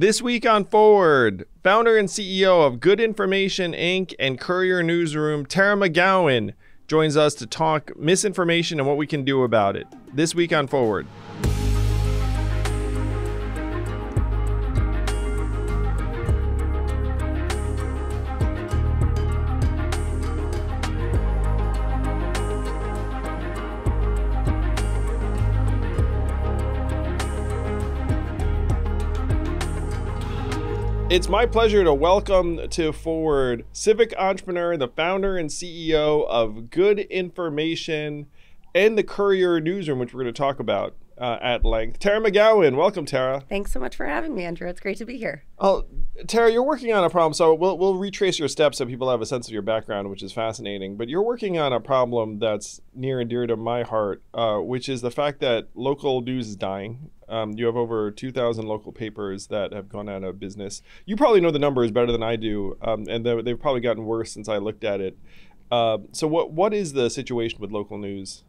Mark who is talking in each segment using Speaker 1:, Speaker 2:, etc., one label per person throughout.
Speaker 1: This week on Forward, founder and CEO of Good Information Inc. and Courier Newsroom, Tara McGowan, joins us to talk misinformation and what we can do about it. This week on Forward. It's my pleasure to welcome to Forward civic entrepreneur, the founder and CEO of Good Information and the Courier Newsroom, which we're going to talk about uh, at length. Tara McGowan, welcome, Tara.
Speaker 2: Thanks so much for having me, Andrew. It's great to be here.
Speaker 1: Oh, Tara, you're working on a problem. So we'll we'll retrace your steps so people have a sense of your background, which is fascinating. But you're working on a problem that's near and dear to my heart, uh, which is the fact that local news is dying. Um, you have over 2,000 local papers that have gone out of business. You probably know the numbers better than I do, um, and they've probably gotten worse since I looked at it. Uh, so, what what is the situation with local news?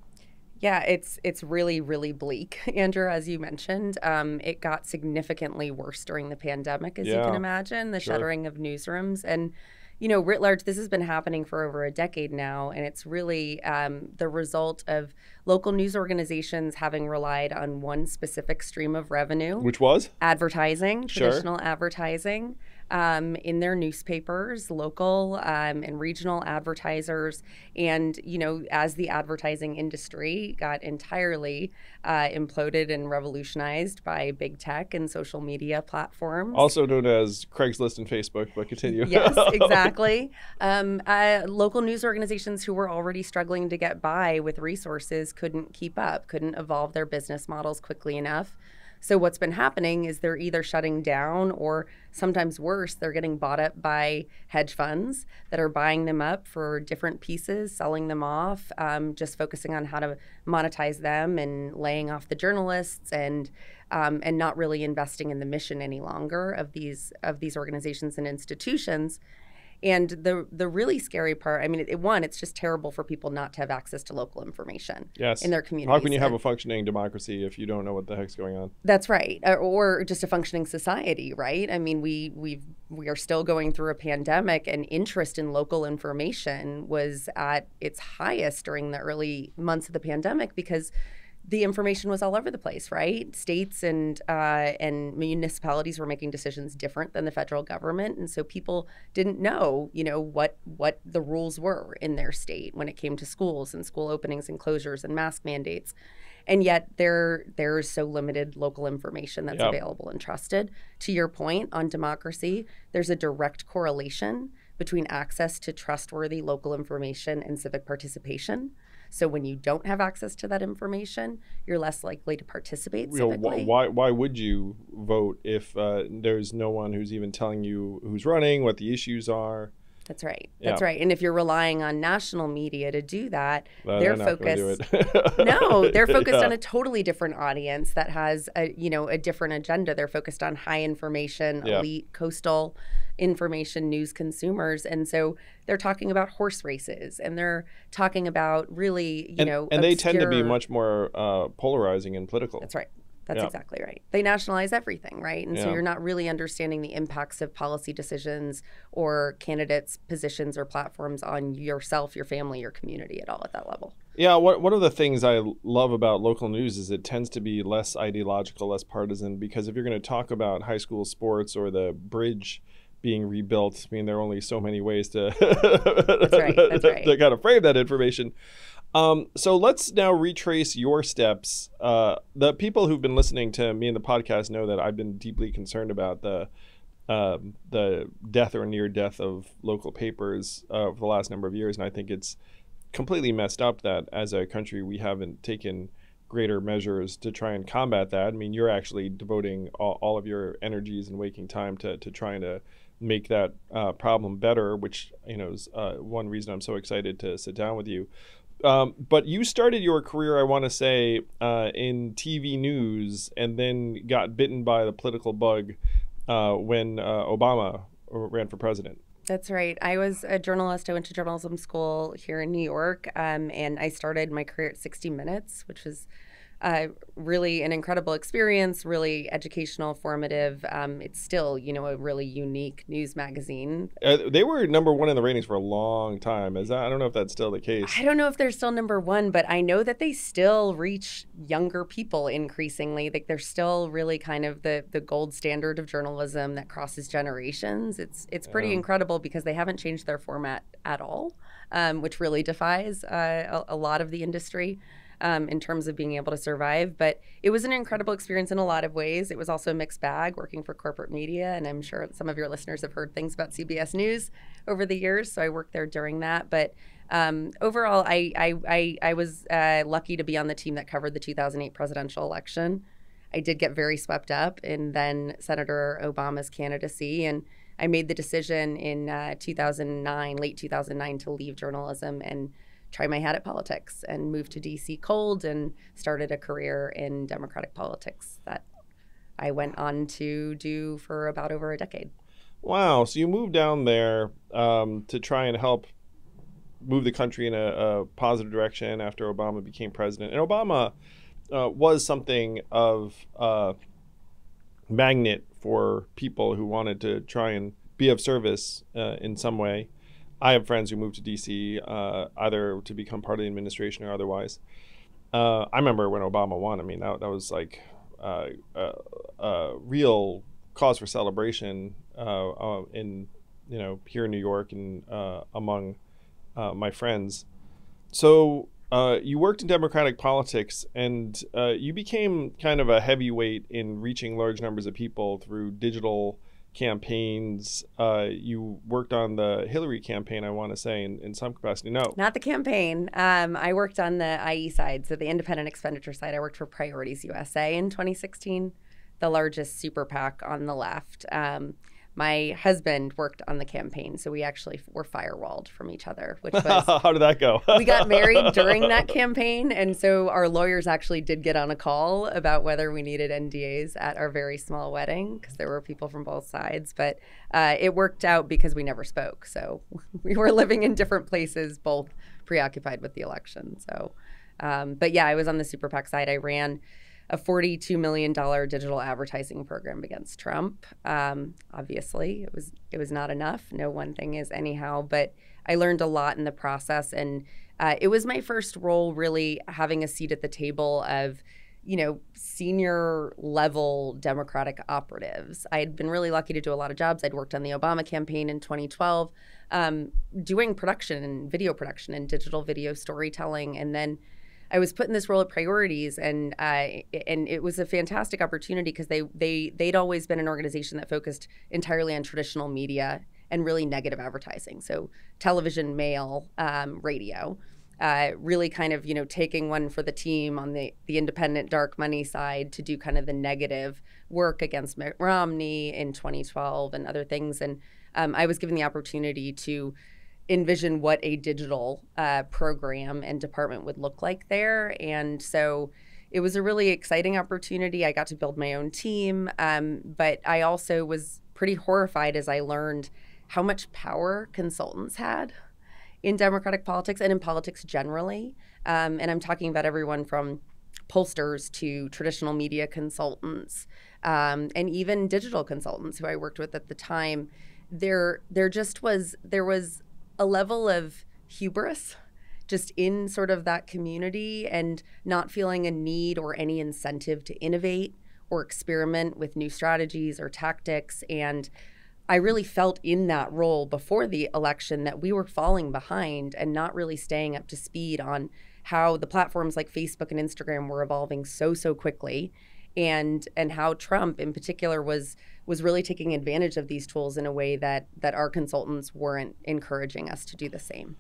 Speaker 2: Yeah, it's it's really really bleak, Andrew. As you mentioned, um, it got significantly worse during the pandemic, as yeah, you can imagine. The sure. shuttering of newsrooms and you know, writ large, this has been happening for over a decade now, and it's really um, the result of local news organizations having relied on one specific stream of revenue,
Speaker 1: which was?
Speaker 2: Advertising, traditional sure. advertising um, in their newspapers, local um, and regional advertisers. And, you know, as the advertising industry got entirely uh, imploded and revolutionized by big tech and social media platforms.
Speaker 1: Also known as Craigslist and Facebook, but continue.
Speaker 2: yes, exactly. Um, uh, local news organizations who were already struggling to get by with resources couldn't keep up, couldn't evolve their business models quickly enough. So what's been happening is they're either shutting down or sometimes worse, they're getting bought up by hedge funds that are buying them up for different pieces, selling them off, um, just focusing on how to monetize them and laying off the journalists and um, and not really investing in the mission any longer of these of these organizations and institutions. And the the really scary part, I mean, it, one, it's just terrible for people not to have access to local information
Speaker 1: yes.
Speaker 2: in their community.
Speaker 1: How can you have a functioning democracy if you don't know what the heck's going on?
Speaker 2: That's right, or, or just a functioning society, right? I mean, we we we are still going through a pandemic, and interest in local information was at its highest during the early months of the pandemic because the information was all over the place, right? States and uh, and municipalities were making decisions different than the federal government, and so people didn't know, you know, what what the rules were in their state when it came to schools and school openings and closures and mask mandates. And yet there there's so limited local information that's yep. available and trusted. To your point on democracy, there's a direct correlation between access to trustworthy local information and civic participation. So when you don't have access to that information, you're less likely to participate you know,
Speaker 1: why, why would you vote if uh, there's no one who's even telling you who's running, what the issues are?
Speaker 2: That's right. That's yeah. right. And if you're relying on national media to do that, well, they're, they're focused. no, they're focused yeah. on a totally different audience that has a you know a different agenda. They're focused on high information, yeah. elite, coastal information news consumers, and so they're talking about horse races and they're talking about really you
Speaker 1: and,
Speaker 2: know
Speaker 1: and obscure... they tend to be much more uh, polarizing and political.
Speaker 2: That's right. That's yeah. exactly right. They nationalize everything, right? And yeah. so you're not really understanding the impacts of policy decisions or candidates' positions or platforms on yourself, your family, your community at all at that level.
Speaker 1: Yeah, what, one of the things I love about local news is it tends to be less ideological, less partisan, because if you're going to talk about high school sports or the bridge being rebuilt, I mean, there are only so many ways to,
Speaker 2: that's right, that's right.
Speaker 1: to kind of frame that information. Um, so let's now retrace your steps. Uh, the people who've been listening to me in the podcast know that I've been deeply concerned about the uh, the death or near death of local papers uh, for the last number of years, and I think it's completely messed up that as a country we haven't taken greater measures to try and combat that. I mean, you're actually devoting all, all of your energies and waking time to, to trying to make that uh, problem better, which you know is uh, one reason I'm so excited to sit down with you. Um, but you started your career, I want to say, uh, in TV news, and then got bitten by the political bug uh, when uh, Obama ran for president.
Speaker 2: That's right. I was a journalist. I went to journalism school here in New York, um, and I started my career at 60 Minutes, which was uh, really an incredible experience, really educational, formative. Um, it's still, you know, a really unique news magazine.
Speaker 1: Uh, they were number one in the ratings for a long time. Is that? I don't know if that's still the case.
Speaker 2: I don't know if they're still number one, but I know that they still reach younger people increasingly. Like they're still really kind of the the gold standard of journalism that crosses generations. It's it's pretty
Speaker 1: Yeah.
Speaker 2: incredible because they haven't changed their format at all, um, which really defies uh, a, a lot of the industry um, in terms of being able to survive. But it was an incredible experience in a lot of ways. It was also a mixed bag working for corporate media. And I'm sure some of your listeners have heard things about CBS News over the years. So I worked there during that. But um, overall, I, I, I, I was uh, lucky to be on the team that covered the 2008 presidential election. I did get very swept up in then Senator Obama's candidacy. And I made the decision in uh, 2009, late 2009, to leave journalism and try my hat at politics and moved to DC cold and started a career in Democratic politics that I went on to do for about over a decade.
Speaker 1: Wow. So you moved down there um, to try and help move the country in a, a positive direction after Obama became president. And Obama uh, was something of a magnet for people who wanted to try and be of service uh, in some way. I have friends who moved to DC uh, either to become part of the administration or otherwise. Uh, I remember when Obama won. I mean, that, that was like uh, a, real cause for celebration uh, uh, in you know here in New York and among my friends. So uh, you worked in Democratic politics, and uh, you became kind of a heavyweight in reaching large numbers of people through digital campaigns. Uh, you worked on the Hillary campaign, I want to say, in, in some capacity. No,
Speaker 2: Not the campaign. Um, I worked on the IE side, so the independent expenditure side. I worked for Priorities USA in 2016, the largest super PAC on the left. Um, my husband worked on the campaign, so we actually were firewalled from each other, which was
Speaker 1: how did that go?
Speaker 2: we got married during that campaign and so our lawyers actually did get on a call about whether we needed ndas at our very small wedding because there were people from both sides but uh, it worked out because we never spoke so we were living in different places both preoccupied with the election so um, but yeah i was on the super pac side i ran a $42 million digital advertising program against Trump. Um, obviously, it was it was not enough. No one thing is anyhow, but I learned a lot in the process, and uh, it was my first role really having a seat at the table of you know senior level democratic operatives i had been really lucky to do a lot of jobs i'd worked on the obama campaign in 2012 um, doing production and video production and digital video storytelling and then I was put in this role of priorities, and uh, and it was a fantastic opportunity because they they they'd always been an organization that focused entirely on traditional media and really negative advertising, so television, mail, um, radio. Uh, really kind of you know taking one for the team on the the independent dark money side to do kind of the negative work against Mitt Romney in 2012 and other things, and um, I was given the opportunity to envision what a digital uh, program and department would look like there. And so it was a really exciting opportunity. I got to build my own team, um, but I also was pretty horrified as I learned how much power consultants had in democratic politics and in politics generally. Um, and I'm talking about everyone from pollsters to traditional media consultants um, and even digital consultants who I worked with at the time. There, there just was there was a level of hubris just in sort of that community and not feeling a need or any incentive to innovate or experiment with new strategies or tactics. And I really felt in that role before the election that we were falling behind and not really staying up to speed on how the platforms like Facebook and Instagram were evolving so so quickly and and how Trump in particular was was really taking advantage of these tools in a way that that our consultants weren't encouraging us to do the same.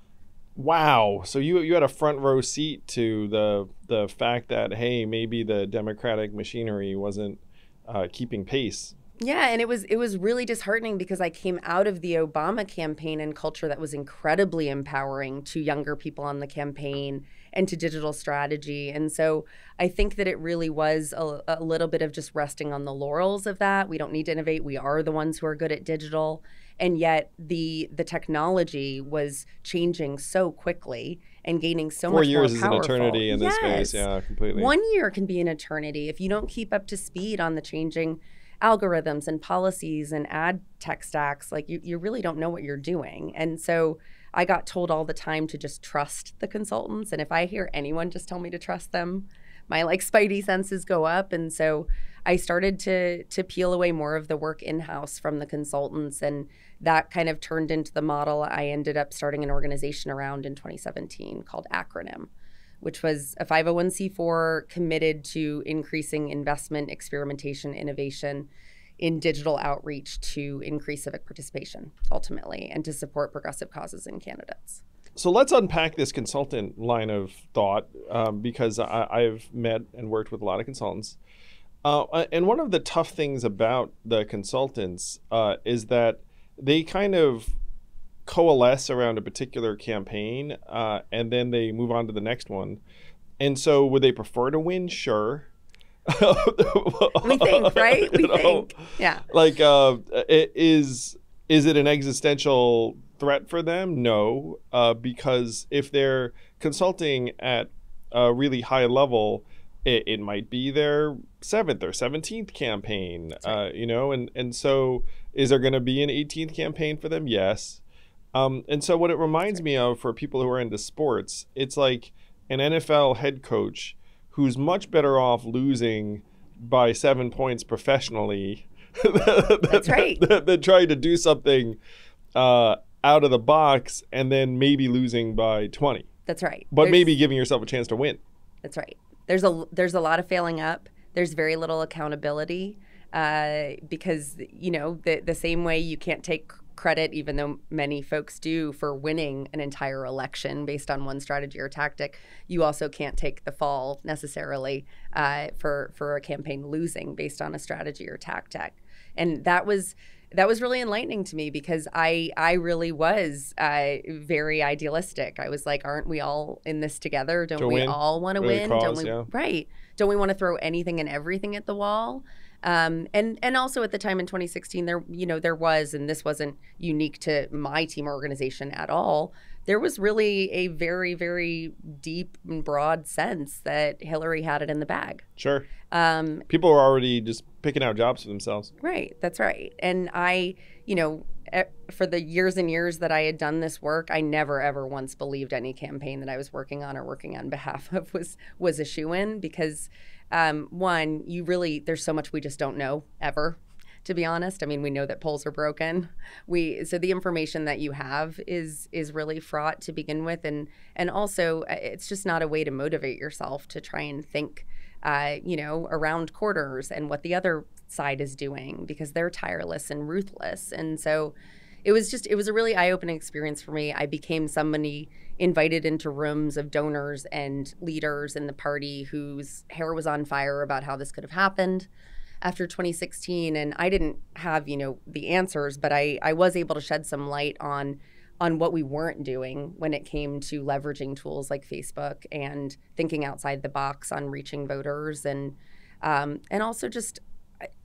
Speaker 1: Wow. So you you had a front row seat to the the fact that hey maybe the democratic machinery wasn't uh, keeping pace
Speaker 2: Yeah, and it was it was really disheartening because I came out of the Obama campaign and culture that was incredibly empowering to younger people on the campaign and to digital strategy. And so I think that it really was a, a little bit of just resting on the laurels of that. We don't need to innovate. We are the ones who are good at digital. And yet the the technology was changing so quickly and gaining so
Speaker 1: Four
Speaker 2: much
Speaker 1: years is an eternity in this space. Yeah, completely.
Speaker 2: One year can be an eternity if you don't keep up to speed on the changing algorithms and policies and ad tech stacks. Like you, you really don't know what you're doing. And so I got told all the time to just trust the consultants. And if I hear anyone just tell me to trust them, my like spidey senses go up. And so I started to to peel away more of the work in house from the consultants, and that kind of turned into the model I ended up starting an organization around in 2017 called Acronym which was a 501c4 committed to increasing investment, experimentation, innovation in digital outreach to increase civic participation ultimately and to support progressive causes and candidates.
Speaker 1: So let's unpack this consultant line of thought um, because I, I've met and worked with a lot of consultants. Uh, and one of the tough things about the consultants uh, is that they kind of coalesce around a particular campaign uh, and then they move on to the next one. And so, would they prefer to win? Sure.
Speaker 2: we think, right? We
Speaker 1: You know,
Speaker 2: think. Yeah.
Speaker 1: Like, uh, i- is is it an existential threat for them? No, uh, because if they're consulting at a really high level, it, it might be their seventh or seventeenth campaign. Uh, you know, and and so is there going to be an eighteenth campaign for them? Yes. Um, and so what it reminds me of for people who are into sports, it's like an NFL head coach who's much better off losing by seven points professionally
Speaker 2: That's right.
Speaker 1: than, than trying to do something uh, out of the box and then maybe losing by 20
Speaker 2: That's right.
Speaker 1: but
Speaker 2: There's-
Speaker 1: maybe giving yourself a chance to win
Speaker 2: That's right. There's a there's a lot of failing up. There's very little accountability uh, because you know the the same way you can't take credit, even though many folks do, for winning an entire election based on one strategy or tactic. You also can't take the fall necessarily uh, for for a campaign losing based on a strategy or tactic. And that was that was really enlightening to me because I I really was uh, very idealistic. I was like, aren't we all in this together? Don't we
Speaker 1: win
Speaker 2: all want to
Speaker 1: the
Speaker 2: win? Don't we?
Speaker 1: yeah.
Speaker 2: Right? Don't we want to throw anything and everything at the wall? Um, and and also at the time in 2016, there you know there was, and this wasn't unique to my team or organization at all. There was really a very very deep and broad sense that Hillary had it in the bag.
Speaker 1: sure
Speaker 2: Um,
Speaker 1: people are already just picking out jobs for themselves
Speaker 2: Right, that's right. And I, you know, for the years and years that I had done this work, I never ever once believed any campaign that I was working on or working on behalf of was was a shoe in because um, one, you really there's so much we just don't know ever. To be honest, I mean, we know that polls are broken. We so the information that you have is is really fraught to begin with, and and also uh, it's just not a way to motivate yourself to try and think uh, you know, around quarters and what the other side is doing because they're tireless and ruthless. And so it was just, it was a really eye opening experience for me. I became somebody invited into rooms of donors and leaders in the party whose hair was on fire about how this could have happened after 2016 and i didn't have you know the answers but i i was able to shed some light on on what we weren't doing when it came to leveraging tools like Facebook and thinking outside the box on reaching voters and um, and also just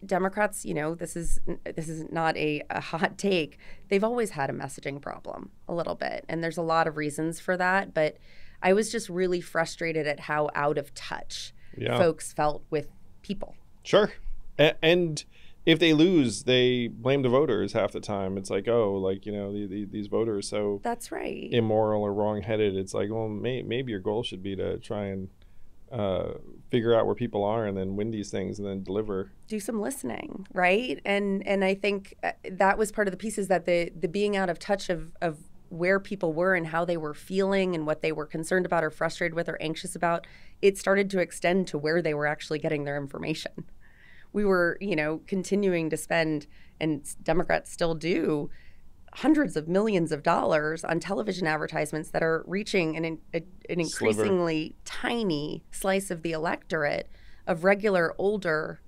Speaker 2: Democrats, you know, this is this is not a, a hot take. They've always had a messaging problem a little bit, and there's a lot of reasons for that. But I was just really frustrated at how out of touch
Speaker 1: Yeah.
Speaker 2: folks felt with people.
Speaker 1: Sure. A- and if they lose, they blame the voters half the time. It's like, oh, like, you know, the, the, these voters so
Speaker 2: That's right.
Speaker 1: immoral or wrong-headed. It's like, well, may, maybe your goal should be to try and uh, figure out where people are and then win these things and then deliver.
Speaker 2: do some listening right and and i think uh, that was part of the pieces that the the being out of touch of of where people were and how they were feeling and what they were concerned about or frustrated with or anxious about it started to extend to where they were actually getting their information we were you know continuing to spend and democrats still do hundreds of millions of dollars on television advertisements that are reaching an, an an
Speaker 1: Sliver.
Speaker 2: increasingly tiny slice of the electorate of regular older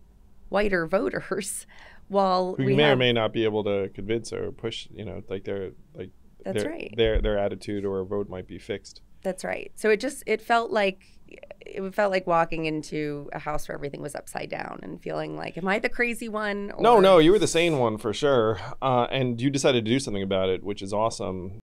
Speaker 2: whiter voters while
Speaker 1: who
Speaker 2: we
Speaker 1: may
Speaker 2: have,
Speaker 1: or may not be able to convince or push. You know, like their like
Speaker 2: That's
Speaker 1: their,
Speaker 2: right.
Speaker 1: their their attitude or vote might be fixed.
Speaker 2: That's right. So it just it felt like it felt like walking into a house where everything was upside down and feeling like, am I the crazy one? Or...
Speaker 1: No, no, you were the sane one for sure, uh, and you decided to do something about it, which is awesome.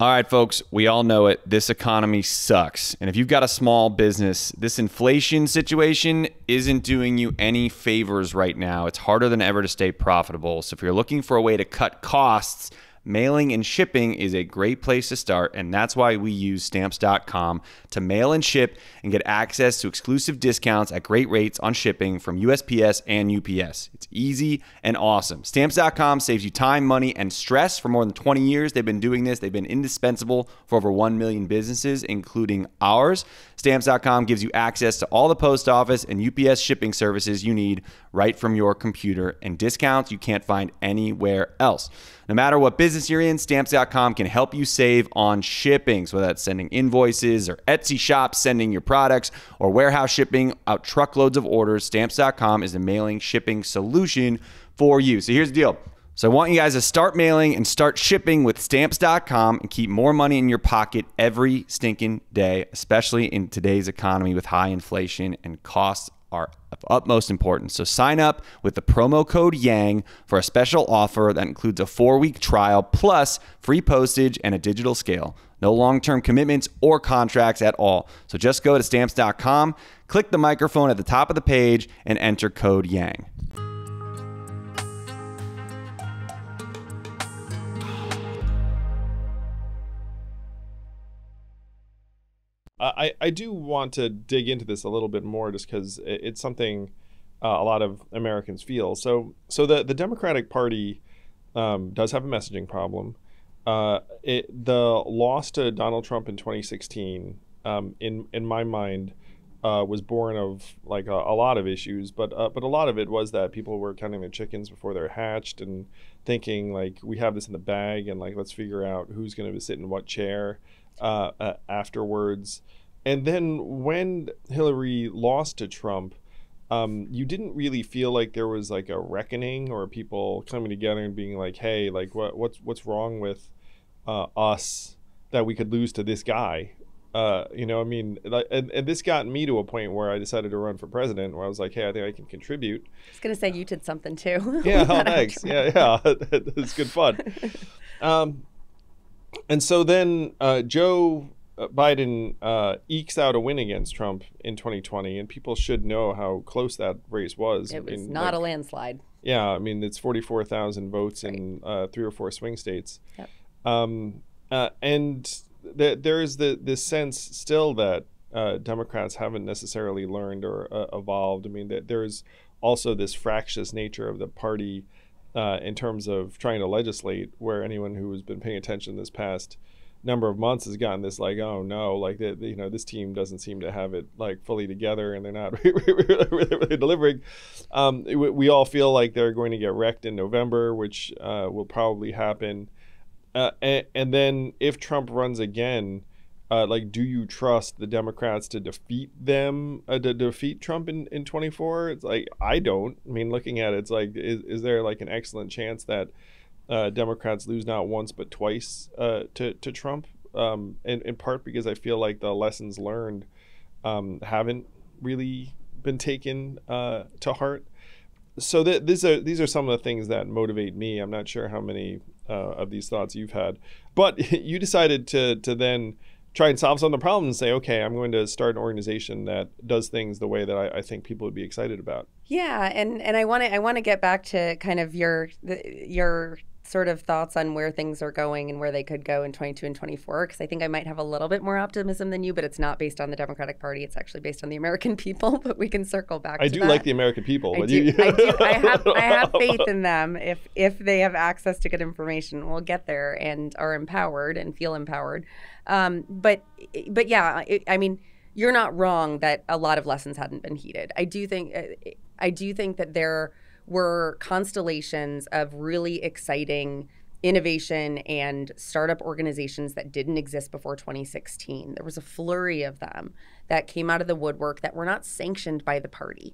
Speaker 3: All right, folks, we all know it. This economy sucks. And if you've got a small business, this inflation situation isn't doing you any favors right now. It's harder than ever to stay profitable. So if you're looking for a way to cut costs, Mailing and shipping is a great place to start, and that's why we use stamps.com to mail and ship and get access to exclusive discounts at great rates on shipping from USPS and UPS. It's easy and awesome. Stamps.com saves you time, money, and stress. For more than 20 years, they've been doing this. They've been indispensable for over 1 million businesses, including ours. Stamps.com gives you access to all the post office and UPS shipping services you need right from your computer and discounts you can't find anywhere else. No matter what business you're in, stamps.com can help you save on shipping. So that's sending invoices or Etsy shops sending your products or warehouse shipping out truckloads of orders. Stamps.com is the mailing shipping solution for you. So here's the deal. So I want you guys to start mailing and start shipping with stamps.com and keep more money in your pocket every stinking day, especially in today's economy with high inflation and costs are of utmost importance. So sign up with the promo code YANG for a special offer that includes a four week trial plus free postage and a digital scale. No long term commitments or contracts at all. So just go to stamps.com, click the microphone at the top of the page, and enter code YANG.
Speaker 1: I, I do want to dig into this a little bit more just because it's something uh, a lot of Americans feel. So so the the Democratic Party um, does have a messaging problem. Uh, it, the loss to Donald Trump in 2016, um, in in my mind, uh, was born of like a, a lot of issues, but uh, but a lot of it was that people were counting their chickens before they're hatched and thinking like we have this in the bag and like let's figure out who's going to sit in what chair uh, uh, afterwards. And then when Hillary lost to Trump, um, you didn't really feel like there was like a reckoning or people coming together and being like, "Hey, like what what's what's wrong with uh, us that we could lose to this guy?" Uh, you know, I mean, and, and this got me to a point where I decided to run for president, where I was like, "Hey, I think I can contribute."
Speaker 2: I was gonna say you did something too.
Speaker 1: yeah, oh, thanks. Yeah, yeah, it's good fun. Um, and so then uh, Joe uh, Biden uh, ekes out a win against Trump in 2020, and people should know how close that race was.
Speaker 2: It was
Speaker 1: I mean,
Speaker 2: not
Speaker 1: like,
Speaker 2: a landslide.
Speaker 1: Yeah, I mean it's 44,000 votes
Speaker 2: Right.
Speaker 1: in uh, three or four swing states,
Speaker 2: Yep.
Speaker 1: um, uh, and th- there is the this sense still that uh, Democrats haven't necessarily learned or uh, evolved. I mean, that there is also this fractious nature of the party uh, in terms of trying to legislate, where anyone who has been paying attention this past number of months has gotten this like, oh no, like that, you know, this team doesn't seem to have it like fully together, and they're not really, really, really delivering. Um, we, we all feel like they're going to get wrecked in November, which uh, will probably happen. Uh, and, and then if Trump runs again, uh, like, do you trust the Democrats to defeat them, uh, to defeat Trump in, in 24? It's like, I don't. I mean, looking at it, it's like, is, is there like an excellent chance that uh, Democrats lose not once but twice uh, to, to Trump? Um, in, in part because I feel like the lessons learned um, haven't really been taken to heart. So th- these are these are some of the things that motivate me. I'm not sure how many uh, of these thoughts you've had, but you decided to to then try and solve some of the problems and say, okay, I'm going to start an organization that does things the way that I, I think people would be excited about.
Speaker 2: Yeah, and and I want to I want to get back to kind of your the, your sort of thoughts on where things are going and where they could go in 22 and 24 because I think I might have a little bit more optimism than you, but it's not based on the Democratic Party. It's actually based on the American people. But we can circle back.
Speaker 1: I
Speaker 2: to
Speaker 1: do
Speaker 2: that.
Speaker 1: like the American people,
Speaker 2: I do,
Speaker 1: you,
Speaker 2: I do. I have I have faith in them. If if they have access to good information, we'll get there and are empowered and feel empowered. Um, but but yeah, it, I mean, you're not wrong that a lot of lessons hadn't been heeded. I do think I do think that there were constellations of really exciting innovation and startup organizations that didn't exist before 2016. There was a flurry of them that came out of the woodwork that were not sanctioned by the party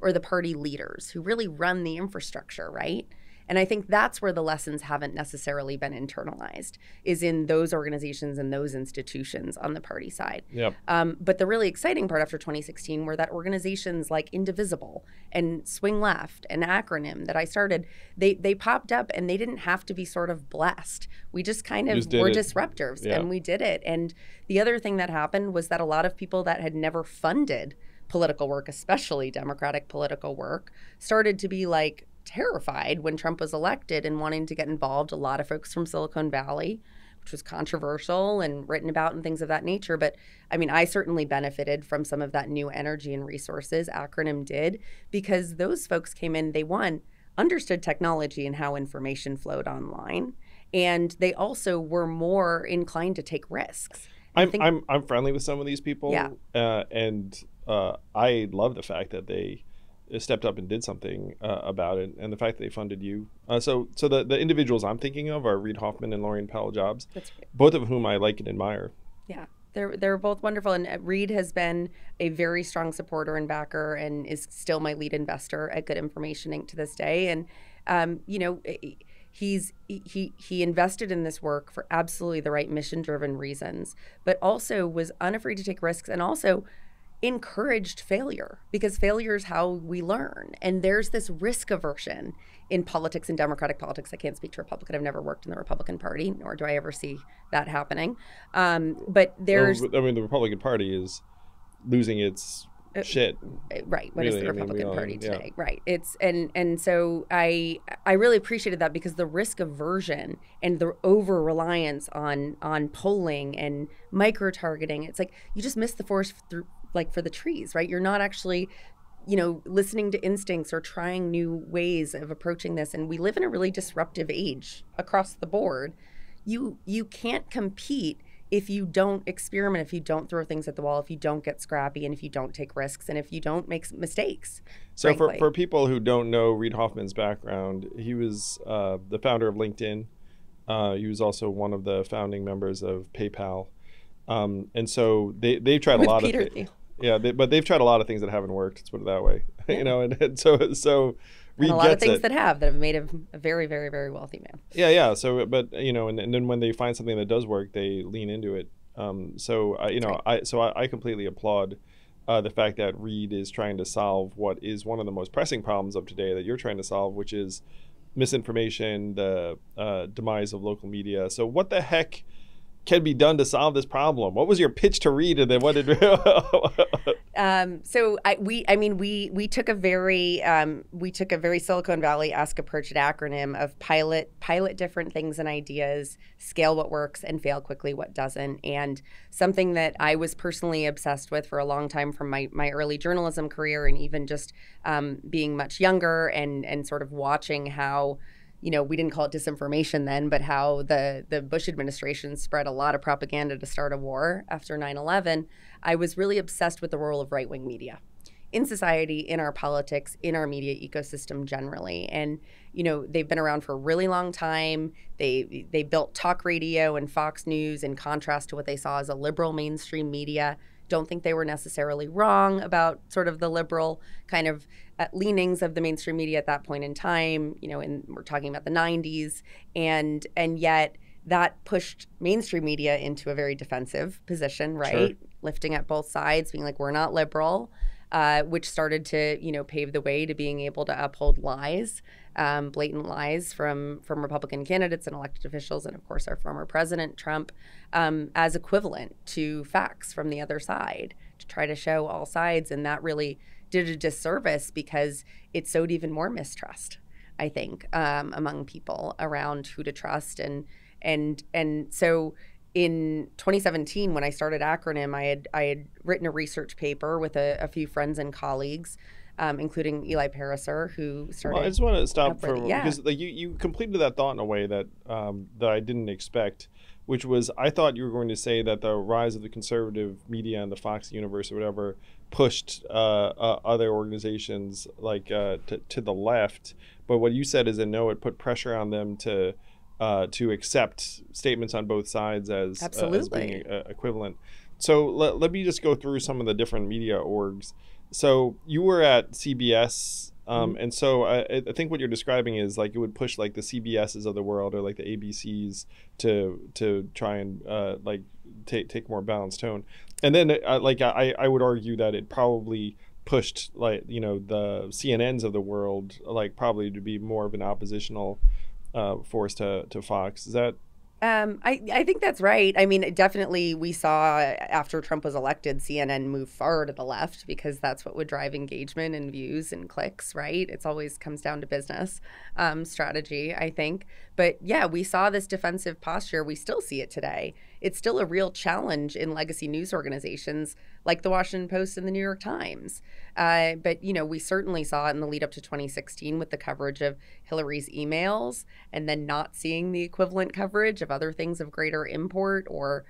Speaker 2: or the party leaders who really run the infrastructure, right? And I think that's where the lessons haven't necessarily been internalized, is in those organizations and those institutions on the party side.
Speaker 1: Yep.
Speaker 2: Um, but the really exciting part after 2016 were that organizations like Indivisible and Swing Left and Acronym that I started, they they popped up and they didn't have to be sort of blessed. We just kind of
Speaker 1: Just
Speaker 2: were
Speaker 1: it.
Speaker 2: disruptors
Speaker 1: Yeah.
Speaker 2: and we did it. And the other thing that happened was that a lot of people that had never funded political work, especially Democratic political work, started to be like terrified when Trump was elected and wanting to get involved. A lot of folks from Silicon Valley, which was controversial and written about and things of that nature. But I mean, I certainly benefited from some of that new energy and resources. Acronym did because those folks came in, they one, understood technology and how information flowed online. And they also were more inclined to take risks.
Speaker 1: I'm,
Speaker 2: think-
Speaker 1: I'm I'm friendly with some of these people.
Speaker 2: Yeah.
Speaker 1: Uh, and uh, I love the fact that they stepped up and did something uh, about it, and the fact that they funded you. Uh, so so the, the individuals I'm thinking of are Reid Hoffman and Laurene Powell Jobs,
Speaker 2: right.
Speaker 1: both of whom I like and admire.
Speaker 2: Yeah, they're they're both wonderful, and uh, Reid has been a very strong supporter and backer, and is still my lead investor at Good Information Inc. to this day. And um, you know, he's he he invested in this work for absolutely the right mission driven reasons, but also was unafraid to take risks, and also encouraged failure because failure is how we learn. And there's this risk aversion in politics and democratic politics. I can't speak to Republican. I've never worked in the Republican Party, nor do I ever see that happening. Um, but there's
Speaker 1: Well, I mean, the Republican Party is losing its shit.
Speaker 2: Uh, right what is
Speaker 1: Really,
Speaker 2: the
Speaker 1: I mean,
Speaker 2: republican
Speaker 1: all-
Speaker 2: party
Speaker 1: yeah.
Speaker 2: today right it's and and so i i really appreciated that because the risk aversion and the over reliance on on polling and micro targeting it's like you just miss the forest through like for the trees right you're not actually you know listening to instincts or trying new ways of approaching this and we live in a really disruptive age across the board you you can't compete if you don't experiment if you don't throw things at the wall if you don't get scrappy and if you don't take risks and if you don't make mistakes
Speaker 1: So for,
Speaker 2: frankly.
Speaker 1: for people who don't know Reid Hoffman's background, he was uh, the founder of LinkedIn. Uh, he was also one of the founding members of PayPal. Um, and so they they've tried
Speaker 2: With
Speaker 1: a lot
Speaker 2: Peter
Speaker 1: of. Yeah, they, but they've tried a lot of things that haven't worked. Let's put it that way, you know. And, and so so Reid
Speaker 2: and a lot of things
Speaker 1: it.
Speaker 2: that have that have made him a very very very wealthy man
Speaker 1: Yeah, yeah. So, but you know, and, and then when they find something that does work, they lean into it. Um, so, uh, you know, I so I, I completely applaud uh, the fact that Reid is trying to solve what is one of the most pressing problems of today that you're trying to solve, which is misinformation, the uh, demise of local media. So, what the heck can be done to solve this problem? What was your pitch to Reid, and then what did?
Speaker 2: Um, so I we I mean we we took a very um, we took a very Silicon Valley esque approach at acronym of pilot pilot different things and ideas, scale what works and fail quickly what doesn't. And something that I was personally obsessed with for a long time from my my early journalism career and even just um, being much younger and and sort of watching how you know, we didn't call it disinformation then, but how the the Bush administration spread a lot of propaganda to start a war after 9/11, I was really obsessed with the role of right-wing media in society, in our politics, in our media ecosystem generally. And you know, they've been around for a really long time. They they built talk radio and Fox News in contrast to what they saw as a liberal mainstream media. Don't think they were necessarily wrong about sort of the liberal kind of leanings of the mainstream media at that point in time. You know, and we're talking about the '90s, and and yet that pushed mainstream media into a very defensive position, right? Lifting at both sides, being like, we're not liberal, uh, which started to, you know, pave the way to being able to uphold lies, um, blatant lies from from Republican candidates and elected officials, and of course our former president Trump, um, as equivalent to facts from the other side to try to show all sides, and that really did a disservice because it sowed even more mistrust. I think um, among people around who to trust and and and so in 2017 when I started Acronym, I had I had written a research paper with a, a few friends and colleagues, um, including Eli Pariser, who started.
Speaker 1: Well, I just want to stop for.
Speaker 2: Yeah.
Speaker 1: because like you, you completed that thought in a way that um, that I didn't expect, which was I thought you were going to say that the rise of the conservative media and the Fox universe or whatever pushed uh, uh, other organizations like uh, to, to the left, but what you said is that no, it put pressure on them to uh, to accept statements on both sides as, uh, as
Speaker 2: Absolutely.
Speaker 1: being equivalent. So let, let me just go through some of the different media orgs. So you were at CBS, um,
Speaker 2: Mm-hmm.
Speaker 1: and so I, I think what you're describing is like it would push like the CBSs of the world or like the ABCs to to try and uh, like take take more balanced tone. And then uh, like I I would argue that it probably pushed like you know the CNNs of the world like probably to be more of an oppositional uh, force to to Fox. Is that
Speaker 2: Um, I, I think that's right. I mean, definitely we saw after Trump was elected, CNN move far to the left because that's what would drive engagement and views and clicks, right? It's always comes down to business um, strategy, I think. But yeah, we saw this defensive posture. We still see it today. It's still a real challenge in legacy news organizations like the Washington Post and the New York Times. Uh, but, you know, we certainly saw it in the lead up to 2016 with the coverage of Hillary's emails and then not seeing the equivalent coverage of other things of greater import or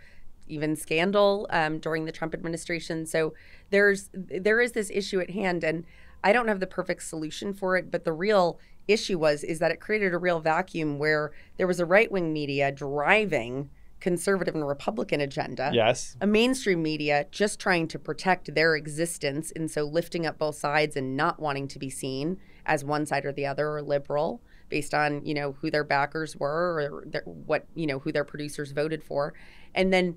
Speaker 2: even scandal um, during the Trump administration. So there's there is this issue at hand, and I don't have the perfect solution for it. But the real issue was is that it created a real vacuum where there was a right wing media driving conservative and Republican agenda
Speaker 1: yes?
Speaker 2: a mainstream media just trying to protect their existence and so lifting up both sides and not wanting to be seen as one side or the other or liberal based on you know who their backers were or their, what you know who their producers voted for and then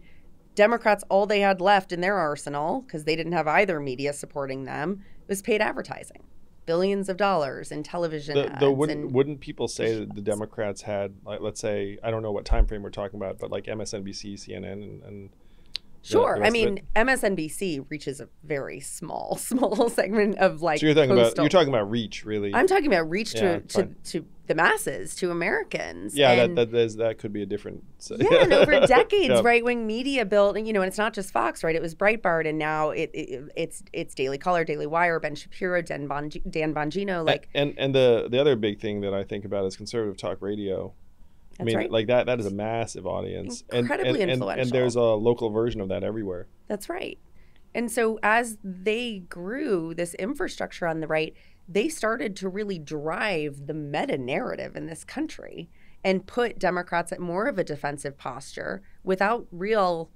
Speaker 2: democrats all they had left in their arsenal because they didn't have either media supporting them was paid advertising billions of dollars in television
Speaker 1: The,
Speaker 2: ads
Speaker 1: the wouldn't
Speaker 2: and
Speaker 1: wouldn't people say that the Democrats had like let's say I don't know what time frame we're talking about, but like MSNBC, CNN, and, and
Speaker 2: Sure.
Speaker 1: the
Speaker 2: I mean, MSNBC reaches a very small, small segment of like.
Speaker 1: so you're talking about you're talking about reach really.
Speaker 2: I'm talking about reach
Speaker 1: Yeah,
Speaker 2: to, to to the masses, to Americans.
Speaker 1: yeah,
Speaker 2: and,
Speaker 1: that that is, that could be a different.
Speaker 2: yeah, and over decades,
Speaker 1: Yeah.
Speaker 2: right wing media built, and you know, and it's not just Fox, right? It was Breitbart, and now it, it it's it's Daily Caller, Daily Wire, Ben Shapiro, Dan, bon, Dan Bongino, like
Speaker 1: and and the the other big thing that I think about is conservative talk radio. I mean,
Speaker 2: right.
Speaker 1: like that that is a massive audience, and
Speaker 2: Incredibly
Speaker 1: and, and, and
Speaker 2: influential.
Speaker 1: there's a local version of that everywhere.
Speaker 2: That's right. And so as they grew this infrastructure on the right, they started to really drive the meta narrative in this country and put Democrats at more of a defensive posture without real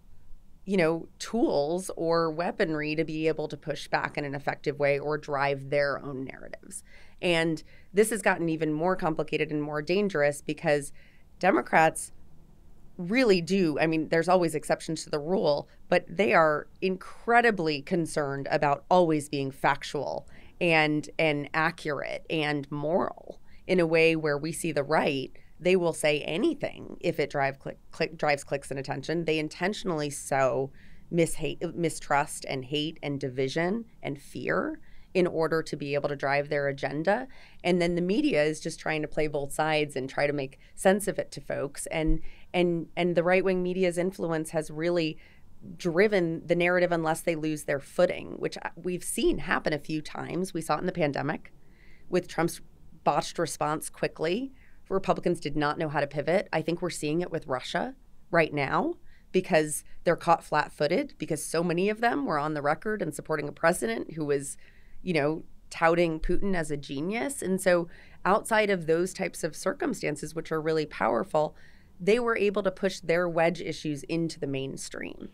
Speaker 2: you know tools or weaponry to be able to push back in an effective way or drive their own narratives. And this has gotten even more complicated and more dangerous because Democrats really do. I mean, there's always exceptions to the rule, but they are incredibly concerned about always being factual and and accurate and moral in a way where we see the right they will say anything if it drive click, click drives clicks and attention. They intentionally sow mishate, mistrust and hate and division and fear in order to be able to drive their agenda. And then the media is just trying to play both sides and try to make sense of it to folks. And and and the right wing media's influence has really driven the narrative unless they lose their footing which uh, we've seen happen a few times we saw it in the pandemic with Trump's botched response quickly Republicans did not know how to pivot I think we're seeing it with Russia right now because they're caught flat-footed because so many of them were on the record and supporting a president who was you know, touting Putin as a genius. And so, outside of those types of circumstances, which are really powerful, they were able to push their wedge issues into the mainstream.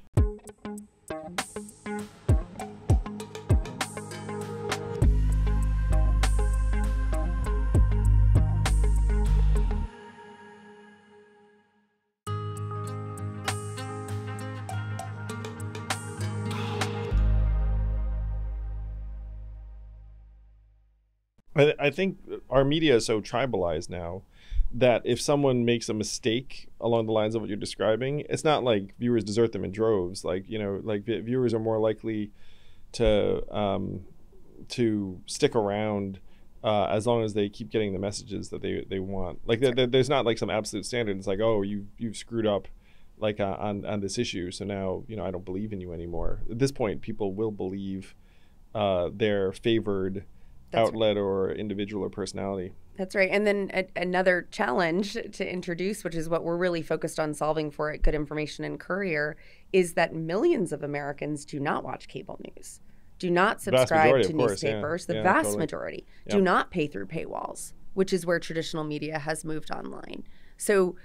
Speaker 1: I, I think our media is so tribalized now that if someone makes a mistake along the lines of what you're describing, it's not like viewers desert them in droves. Like you know, like vi- viewers are more likely to um, to stick around uh, as long as they keep getting the messages that they, they want. Like there, there- there's not like some absolute standard. It's like oh you you've screwed up like uh, on on this issue, so now you know I don't believe in you anymore. At this point, people will believe uh, their favored
Speaker 2: That's right.
Speaker 1: outlet or individual or personality.
Speaker 2: That's right. And then a, another challenge to introduce, which is what we're really focused on solving for at Good Information and Courier, is that millions of Americans do not watch cable news, do not subscribe
Speaker 1: majority,
Speaker 2: to
Speaker 1: course, yeah.
Speaker 2: newspapers. The
Speaker 1: Yeah,
Speaker 2: vast
Speaker 1: totally.
Speaker 2: majority do not pay through paywalls, which is where traditional media has moved online. So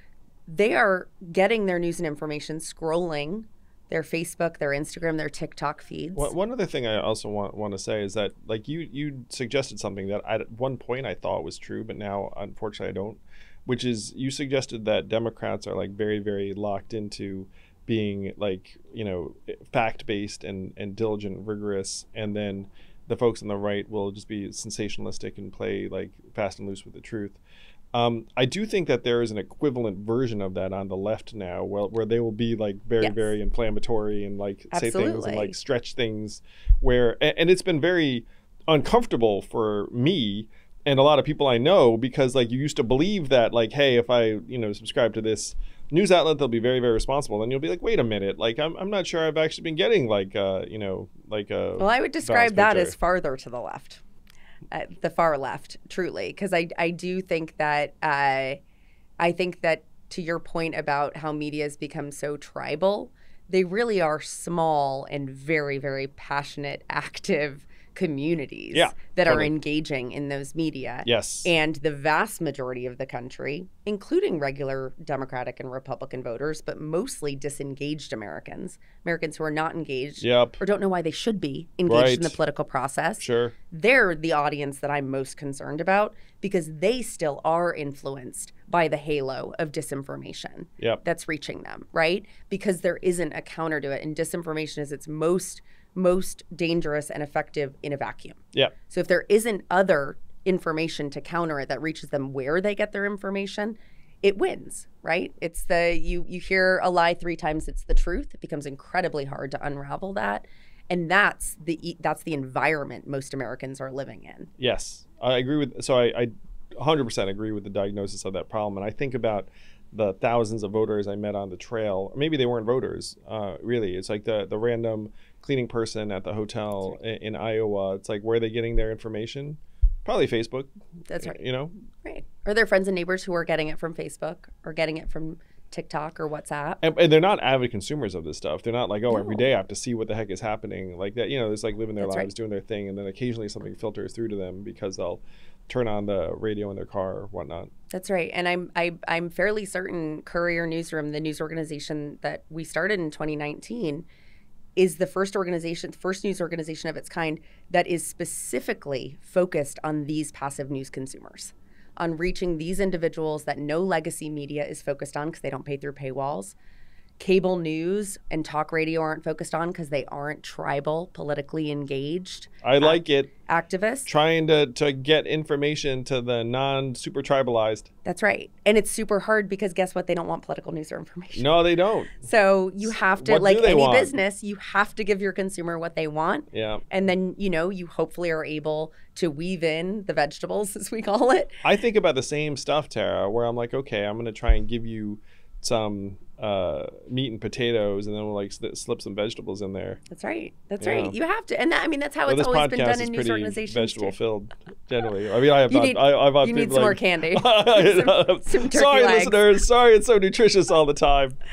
Speaker 2: they are getting their news and information scrolling their Facebook, their Instagram, their TikTok feeds.
Speaker 1: One one other thing I also want want to say is that like you you suggested something that at one point I thought was true, but now unfortunately I don't. Which is you suggested that Democrats are like very very locked into being like you know fact based and and diligent, rigorous, and then the folks on the right will just be sensationalistic and play like fast and loose with the truth. Um, I do think that there is an equivalent version of that on the left now, where, where they will be like very,
Speaker 2: Yes.
Speaker 1: very inflammatory and like say things and like stretch things. Where a- and it's been very uncomfortable for me and a lot of people I know because like you used to believe that like hey if I you know subscribe to this news outlet they'll be very very responsible and you'll be like wait a minute like I'm, I'm not sure I've actually been getting like uh you know like a
Speaker 2: Well, I would describe that as farther to the left, uh, the far left, truly, because I I do think that uh, I think that to your point about how media has become so tribal, they really are small and very very passionate, active communities
Speaker 1: Yeah,
Speaker 2: that
Speaker 1: totally.
Speaker 2: are engaging in those media.
Speaker 1: yes
Speaker 2: And the vast majority of the country, including regular Democratic and Republican voters, but mostly disengaged Americans, Americans who are not engaged
Speaker 1: yep
Speaker 2: or don't know why they should be engaged in the political process,
Speaker 1: sure
Speaker 2: they're the audience that I'm most concerned about because they still are influenced by the halo of disinformation
Speaker 1: yep
Speaker 2: that's reaching them, right? Because there isn't a counter to it. And disinformation is its most most dangerous and effective in a vacuum.
Speaker 1: Yeah.
Speaker 2: So if there isn't other information to counter it that reaches them where they get their information, it wins, right? It's the you you hear a lie 3 times it's the truth. It becomes incredibly hard to unravel that. And that's the that's the environment most Americans are living in.
Speaker 1: Yes, I agree with. So I, I 100% agree with the diagnosis of that problem, and I think about the thousands of voters I met on the trail. Maybe they weren't voters. Uh, really, it's like the the random cleaning person at the hotel in, in Iowa. It's like where are they getting their information? Probably Facebook.
Speaker 2: That's right.
Speaker 1: You know,
Speaker 2: Right. Or their friends and neighbors who are getting it from Facebook or getting it from TikTok or WhatsApp.
Speaker 1: and, and they're not avid consumers of this stuff. They're not like, oh, every
Speaker 2: No.
Speaker 1: day I have to see what the heck is happening like that. You know, it's like living their
Speaker 2: That's
Speaker 1: lives,
Speaker 2: right.
Speaker 1: doing their thing, and then occasionally something filters through to them because they'll turn on the radio in their car or whatnot.
Speaker 2: That's right. And I'm I, I'm fairly certain Courier Newsroom, the news organization that we started in 2019, is the first organization, first news organization of its kind that is specifically focused on these passive news consumers, on reaching these individuals that no legacy media is focused on because they don't pay through paywalls. Cable news and talk radio aren't focused on because they aren't tribal, politically engaged
Speaker 1: I like it.
Speaker 2: activists.
Speaker 1: trying to, to get information to the non super tribalized.
Speaker 2: That's right. And it's super hard because guess what? They don't want political news or information.
Speaker 1: No, they don't.
Speaker 2: So you have to,
Speaker 1: What
Speaker 2: like any
Speaker 1: want?
Speaker 2: business, you have to give your consumer what they want.
Speaker 1: Yeah.
Speaker 2: And then, you know, you hopefully are able to weave in the vegetables, as we call it.
Speaker 1: I think about the same stuff, Tara, where I'm like, okay, I'm going to try and give you some uh, meat and potatoes, and then we'll like sli- slip some vegetables in there.
Speaker 2: That's right. That's
Speaker 1: Yeah.
Speaker 2: right. You have to. And that, I mean, that's how
Speaker 1: Well,
Speaker 2: it's always been done in news organizations.
Speaker 1: vegetable
Speaker 2: too.
Speaker 1: filled, generally. I mean, I have
Speaker 2: You
Speaker 1: not,
Speaker 2: need-
Speaker 1: I, I've
Speaker 2: you need some more candy.
Speaker 1: some,
Speaker 2: some
Speaker 1: sorry,
Speaker 2: legs.
Speaker 1: listeners. Sorry, it's so nutritious all the time.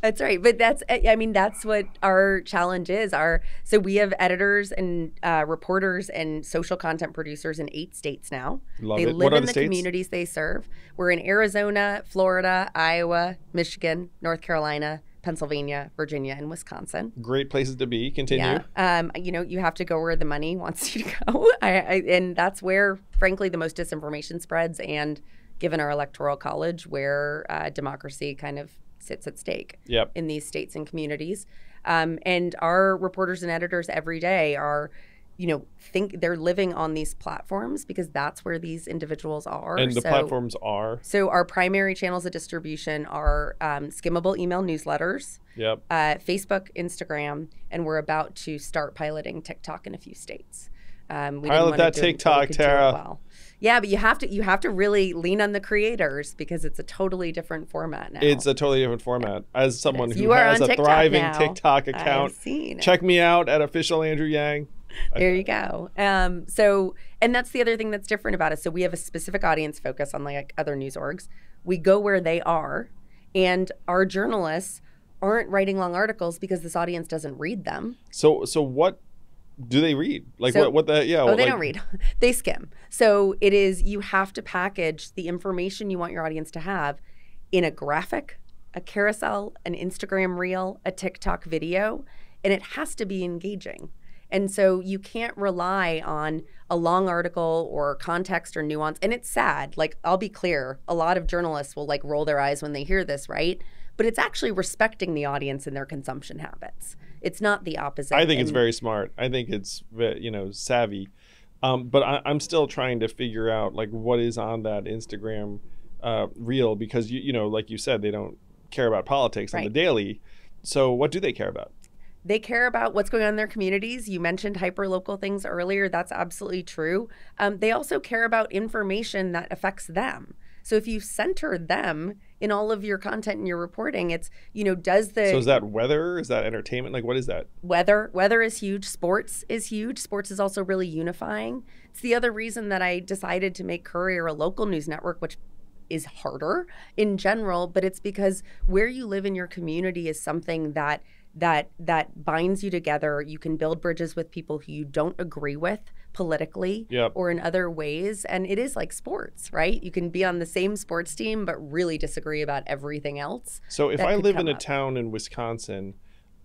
Speaker 2: That's right. But that's, I mean, that's what our challenge is. Our so we have editors and uh, reporters and social content producers in eight states now.
Speaker 1: Love
Speaker 2: they
Speaker 1: it.
Speaker 2: live
Speaker 1: What
Speaker 2: in
Speaker 1: the
Speaker 2: the, communities they serve. We're in Arizona, Florida, Iowa, Michigan, North Carolina, Pennsylvania, Virginia, and Wisconsin.
Speaker 1: Great places to be. Continue.
Speaker 2: Yeah. Um, you know, you have to go where the money wants you to go. I, I, and that's where, frankly, the most disinformation spreads. And given our electoral college, where uh, democracy kind of sits at stake
Speaker 1: Yep.
Speaker 2: in these states and communities. Um, and our reporters and editors every day are, you know, think they're living on these platforms because that's where these individuals are.
Speaker 1: And the
Speaker 2: So-
Speaker 1: platforms are.
Speaker 2: So our primary channels of distribution are um, skimmable email newsletters,
Speaker 1: Yep.
Speaker 2: uh, Facebook, Instagram, and we're about to start piloting TikTok in a few states. Um, we didn't
Speaker 1: Pilot that
Speaker 2: do it until
Speaker 1: TikTok, Tara.
Speaker 2: well. Yeah, but you have to you have to really lean on the creators because it's a totally different format now.
Speaker 1: It's a totally different format. As someone who has a
Speaker 2: TikTok
Speaker 1: thriving
Speaker 2: now.
Speaker 1: TikTok account, check me out at official Andrew Yang.
Speaker 2: There you go. Um, so, and that's the other thing that's different about us. So we have a specific audience focus on like other news orgs. We go where they are, and our journalists aren't writing long articles because this audience doesn't read them.
Speaker 1: So so what do they read? Like
Speaker 2: So-
Speaker 1: what what the yeah?
Speaker 2: Oh, they
Speaker 1: like,
Speaker 2: don't read. they skim. So it is you have to package the information you want your audience to have in a graphic, a carousel, an Instagram reel, a TikTok video, and it has to be engaging. And so you can't rely on a long article or context or nuance. And it's sad. Like, I'll be clear, a lot of journalists will like roll their eyes when they hear this, right? But it's actually respecting the audience and their consumption habits. It's not the opposite.
Speaker 1: I think it's very smart. I think it's you know savvy, um, but I, I'm still trying to figure out like what is on that Instagram uh, reel because you you know like you said they don't care about politics on the daily. So what do they care about?
Speaker 2: they care about what's going on in their communities. You mentioned hyper-local things earlier. That's absolutely true. Um, they also care about information that affects them. So if you center them in all of your content and your reporting, it's you know does the
Speaker 1: So is that weather? Is that entertainment? Like what is that?
Speaker 2: weather weather is huge sports is huge sports is also really unifying it's the other reason that i decided to make courier a local news network which is harder in general but it's because where you live in your community is something that that that binds you together you can build bridges with people who you don't agree with politically
Speaker 1: Yep.
Speaker 2: or in other ways and it is like sports right you can be on the same sports team but really disagree about everything else
Speaker 1: So if I live in a
Speaker 2: up.
Speaker 1: town in Wisconsin,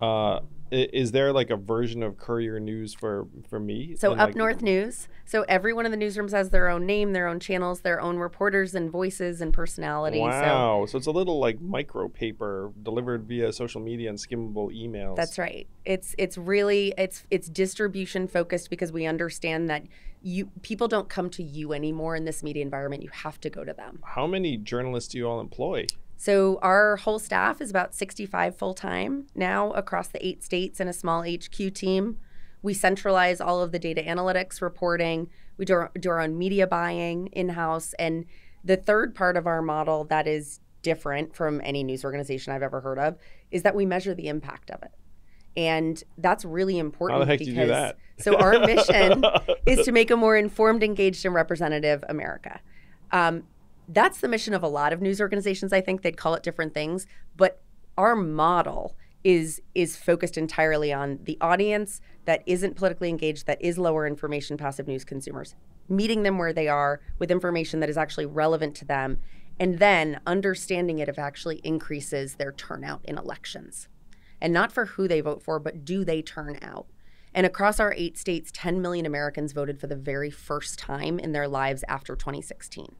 Speaker 1: uh, is there like a version of Courier News for for me?
Speaker 2: So
Speaker 1: And,
Speaker 2: up
Speaker 1: like,
Speaker 2: north news. So every one of the newsrooms has their own name, their own channels, their own reporters and voices and personalities. So
Speaker 1: Wow. So it's a little like micro paper delivered via social media and skimmable emails.
Speaker 2: that's right. It's it's really it's it's distribution focused because we understand that you people don't come to you anymore in this media environment. You have to go to them.
Speaker 1: How many journalists do you all employ?
Speaker 2: So our whole staff is about 65 full time now across the eight states and a small HQ team. We centralize all of the data analytics reporting. We do our, do our own media buying in house. And the third part of our model that is different from any news organization I've ever heard of is that we measure the impact of it. And that's really important
Speaker 1: How the heck do
Speaker 2: because
Speaker 1: you do that?
Speaker 2: so our mission is to make a more informed, engaged, and representative America. Um, that's the mission of a lot of news organizations. I think they'd call it different things, but our model is is focused entirely on the audience that isn't politically engaged, that is lower information passive news consumers, meeting them where they are with information that is actually relevant to them, and then understanding it if actually increases their turnout in elections, and not for who they vote for, but do they turn out. And across our eight states, 10 million Americans voted for the very first time in their lives after 2016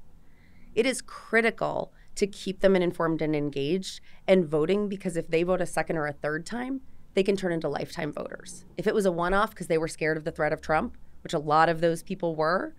Speaker 2: it is critical to keep them informed and engaged and voting because if they vote a second or a third time, they can turn into lifetime voters. If it was a one off because they were scared of the threat of Trump, which a lot of those people were,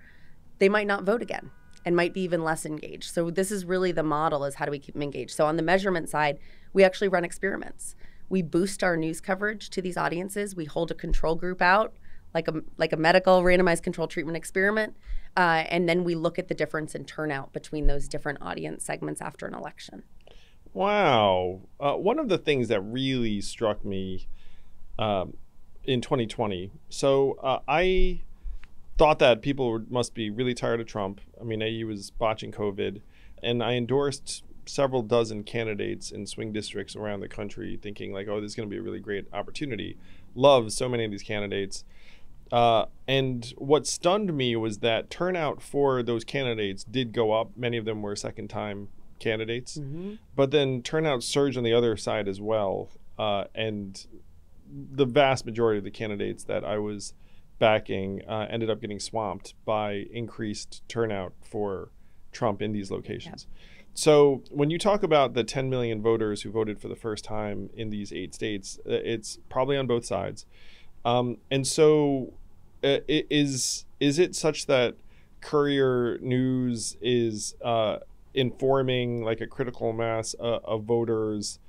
Speaker 2: they might not vote again and might be even less engaged. So this is really the model is how do we keep them engaged? So on the measurement side, we actually run experiments. We boost our news coverage to these audiences. We hold a control group out like a like a medical randomized control treatment experiment, uh, and then we look at the difference in turnout between those different audience segments after an election.
Speaker 1: Wow. Uh, one of the things that really struck me um, in 2020. So uh, I thought that people must be really tired of Trump. I mean, he was botching COVID, and I endorsed several dozen candidates in swing districts around the country, thinking like, "Oh, this is going to be a really great opportunity." Love so many of these candidates. Uh, and what stunned me was that turnout for those candidates did go up. Many of them were second time candidates. But then turnout surged on the other side as well. Uh, and the vast majority of the candidates that I was backing uh, ended up getting swamped by increased turnout for Trump in these locations. So when you talk about the 10 million voters who voted for the first time in these eight states, uh, it's probably on both sides. Um, and so, uh, is is it such that Courier News is uh, informing like a critical mass uh, of voters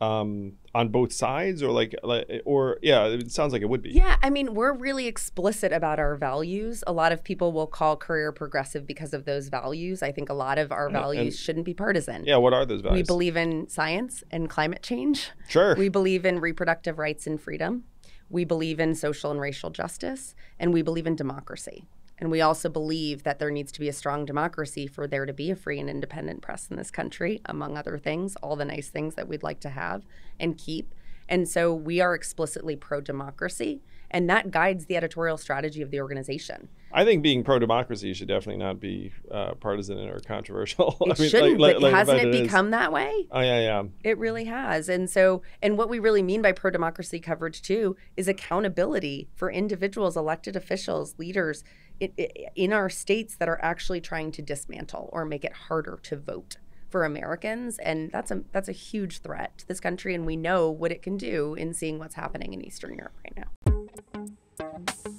Speaker 1: um, on both sides, or like, like, or yeah, it sounds like it would be.
Speaker 2: Yeah, I mean, we're really explicit about our values. A lot of people will call Courier progressive because of those values. I think a lot of our values shouldn't be partisan.
Speaker 1: Yeah, what are those values We
Speaker 2: believe in science and climate change.
Speaker 1: Sure.
Speaker 2: We believe in reproductive rights and freedom. We believe in social and racial justice. And we believe in democracy. And we also believe that there needs to be a strong democracy for there to be a free and independent press in this country, among other things, all the nice things that we'd like to have and keep. And so we are explicitly pro democracy. And that guides the editorial strategy of the organization.
Speaker 1: I think being pro democracy should definitely not be uh, partisan or controversial.
Speaker 2: It
Speaker 1: I mean,
Speaker 2: shouldn't,
Speaker 1: like-
Speaker 2: but
Speaker 1: like-
Speaker 2: hasn't it
Speaker 1: is.
Speaker 2: become that way?
Speaker 1: Oh yeah, yeah.
Speaker 2: It really has. And so, and what we really mean by pro democracy coverage too is accountability for individuals, elected officials, leaders in our states that are actually trying to dismantle or make it harder to vote for Americans. And that's a that's a huge threat to this country. And we know what it can do in seeing what's happening in Eastern Europe right now.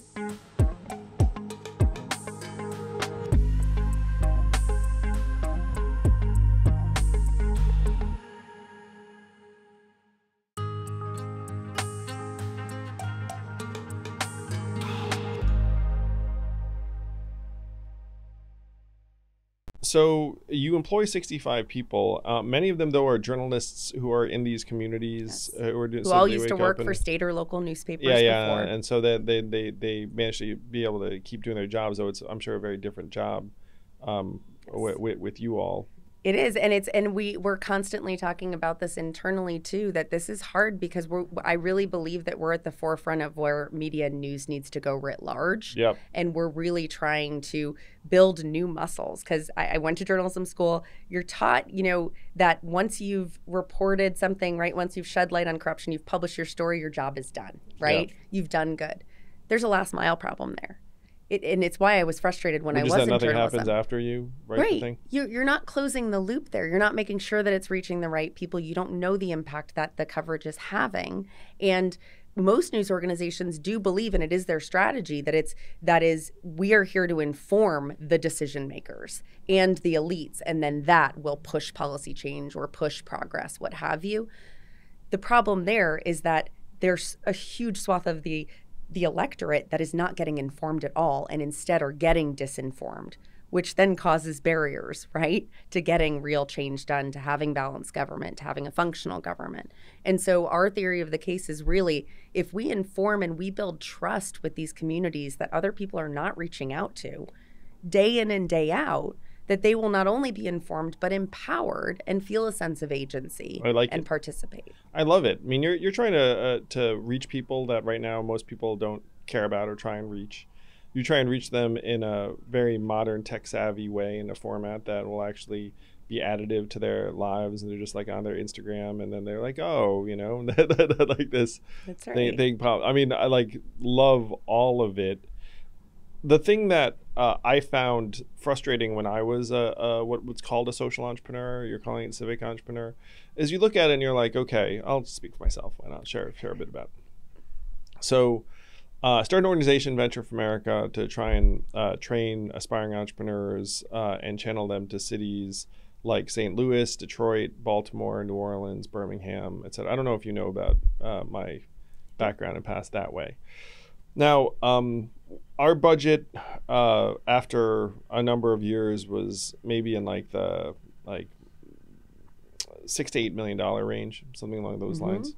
Speaker 1: So you employ 65 people. Uh, many of them, though, are journalists who are in these communities uh, who are doing.
Speaker 2: Who
Speaker 1: so
Speaker 2: all used to work
Speaker 1: up
Speaker 2: for state or local newspapers
Speaker 1: Yeah, yeah,
Speaker 2: before.
Speaker 1: and so that they, they they manage to be able to keep doing their jobs. Though it's I'm sure a very different job um, with, with with you all.
Speaker 2: It is, and it's and we we're constantly talking about this internally too. That this is hard because we're. I really believe that we're at the forefront of where media news needs to go writ large.
Speaker 1: Yep.
Speaker 2: And we're really trying to build new muscles because I, I went to journalism school. You're taught, you know, that once you've reported something, right? Once you've shed light on corruption, you've published your story, your job is done, right? You've done good. There's a last mile problem there. It, and it's why I was frustrated when I was
Speaker 1: that
Speaker 2: in
Speaker 1: nothing
Speaker 2: journalism.
Speaker 1: happens after you write the
Speaker 2: Right.
Speaker 1: thing.
Speaker 2: You, you're not closing the loop there. You're not making sure that it's reaching the right people. You don't know the impact that the coverage is having. And most news organizations do believe, and it is their strategy, that it's that is we are here to inform the decision makers and the elites, and then that will push policy change or push progress, what have you. The problem there is that there's a huge swath of the the electorate that is not getting informed at all and instead are getting disinformed, which then causes barriers, right, to getting real change done, to having balanced government, to having a functional government. And so our theory of the case is really if we inform and we build trust with these communities that other people are not reaching out to, day in and day out, that they will not only be informed but empowered and feel a sense of agency
Speaker 1: I like
Speaker 2: and
Speaker 1: it.
Speaker 2: participate.
Speaker 1: I love it. I mean, you're you're trying to uh, to reach people that right now most people don't care about or try and reach. You try and reach them in a very modern, tech savvy way in a format that will actually be additive to their lives, and they're just like on their Instagram, and then they're like, oh, you know, like this
Speaker 2: That's
Speaker 1: thing,
Speaker 2: right.
Speaker 1: thing pop. I mean, I like love all of it. The thing that uh, I found frustrating when I was a, a what what's called a social entrepreneur, you're calling it civic entrepreneur, is you look at it and you're like, okay, I'll speak for myself. Why not share share a bit about it? So, uh, start an organization, Venture for America, to try and uh, train aspiring entrepreneurs uh, and channel them to cities like St. Louis, Detroit, Baltimore, New Orleans, Birmingham, etc. I don't know if you know about uh, my background and past that way. Now, um, our budget uh, after a number of years was maybe in like the like six to eight million dollar range, something along those
Speaker 2: Mhm.
Speaker 1: lines.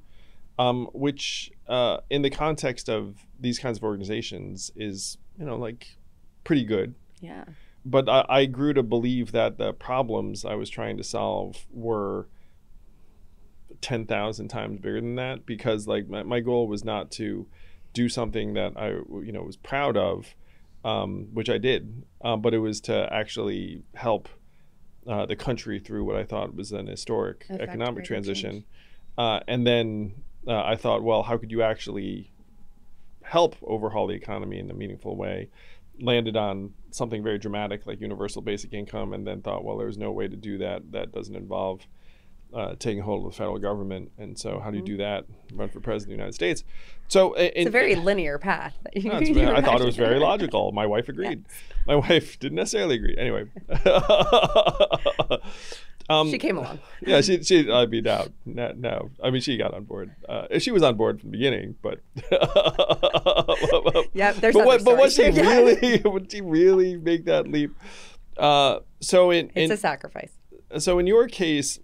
Speaker 1: Um, which, uh, in the context of these kinds of organizations, is you know like pretty good.
Speaker 2: yeah.
Speaker 1: But I, I grew to believe that the problems I was trying to solve were ten thousand times bigger than that because like my, my goal was not to do something that I you know was proud of, um, which I did, uh, but it was to actually help uh, the country through what I thought was an historic
Speaker 2: Affect
Speaker 1: economic transition. Uh, and then uh, I thought, well, how could you actually help overhaul the economy in a meaningful way? Landed on something very dramatic like universal basic income, and then thought, well, there's no way to do that. That doesn't involve uh, taking hold of the federal government. And so, how do you do that? Run for president of the United States. So,
Speaker 2: Mm-hmm. It's a very linear path.
Speaker 1: no, it's I thought it was very logical. My wife agreed. My wife didn't necessarily agree. Anyway, um,
Speaker 2: She came along.
Speaker 1: yeah, she she I mean now no, no. I mean she got on board. Uh, she was on board from the beginning, but
Speaker 2: Yep, there's
Speaker 1: but what, but was she.
Speaker 2: Yeah.
Speaker 1: really would she really make that leap? Uh, so in,
Speaker 2: It's
Speaker 1: in
Speaker 2: a sacrifice.
Speaker 1: so in your case,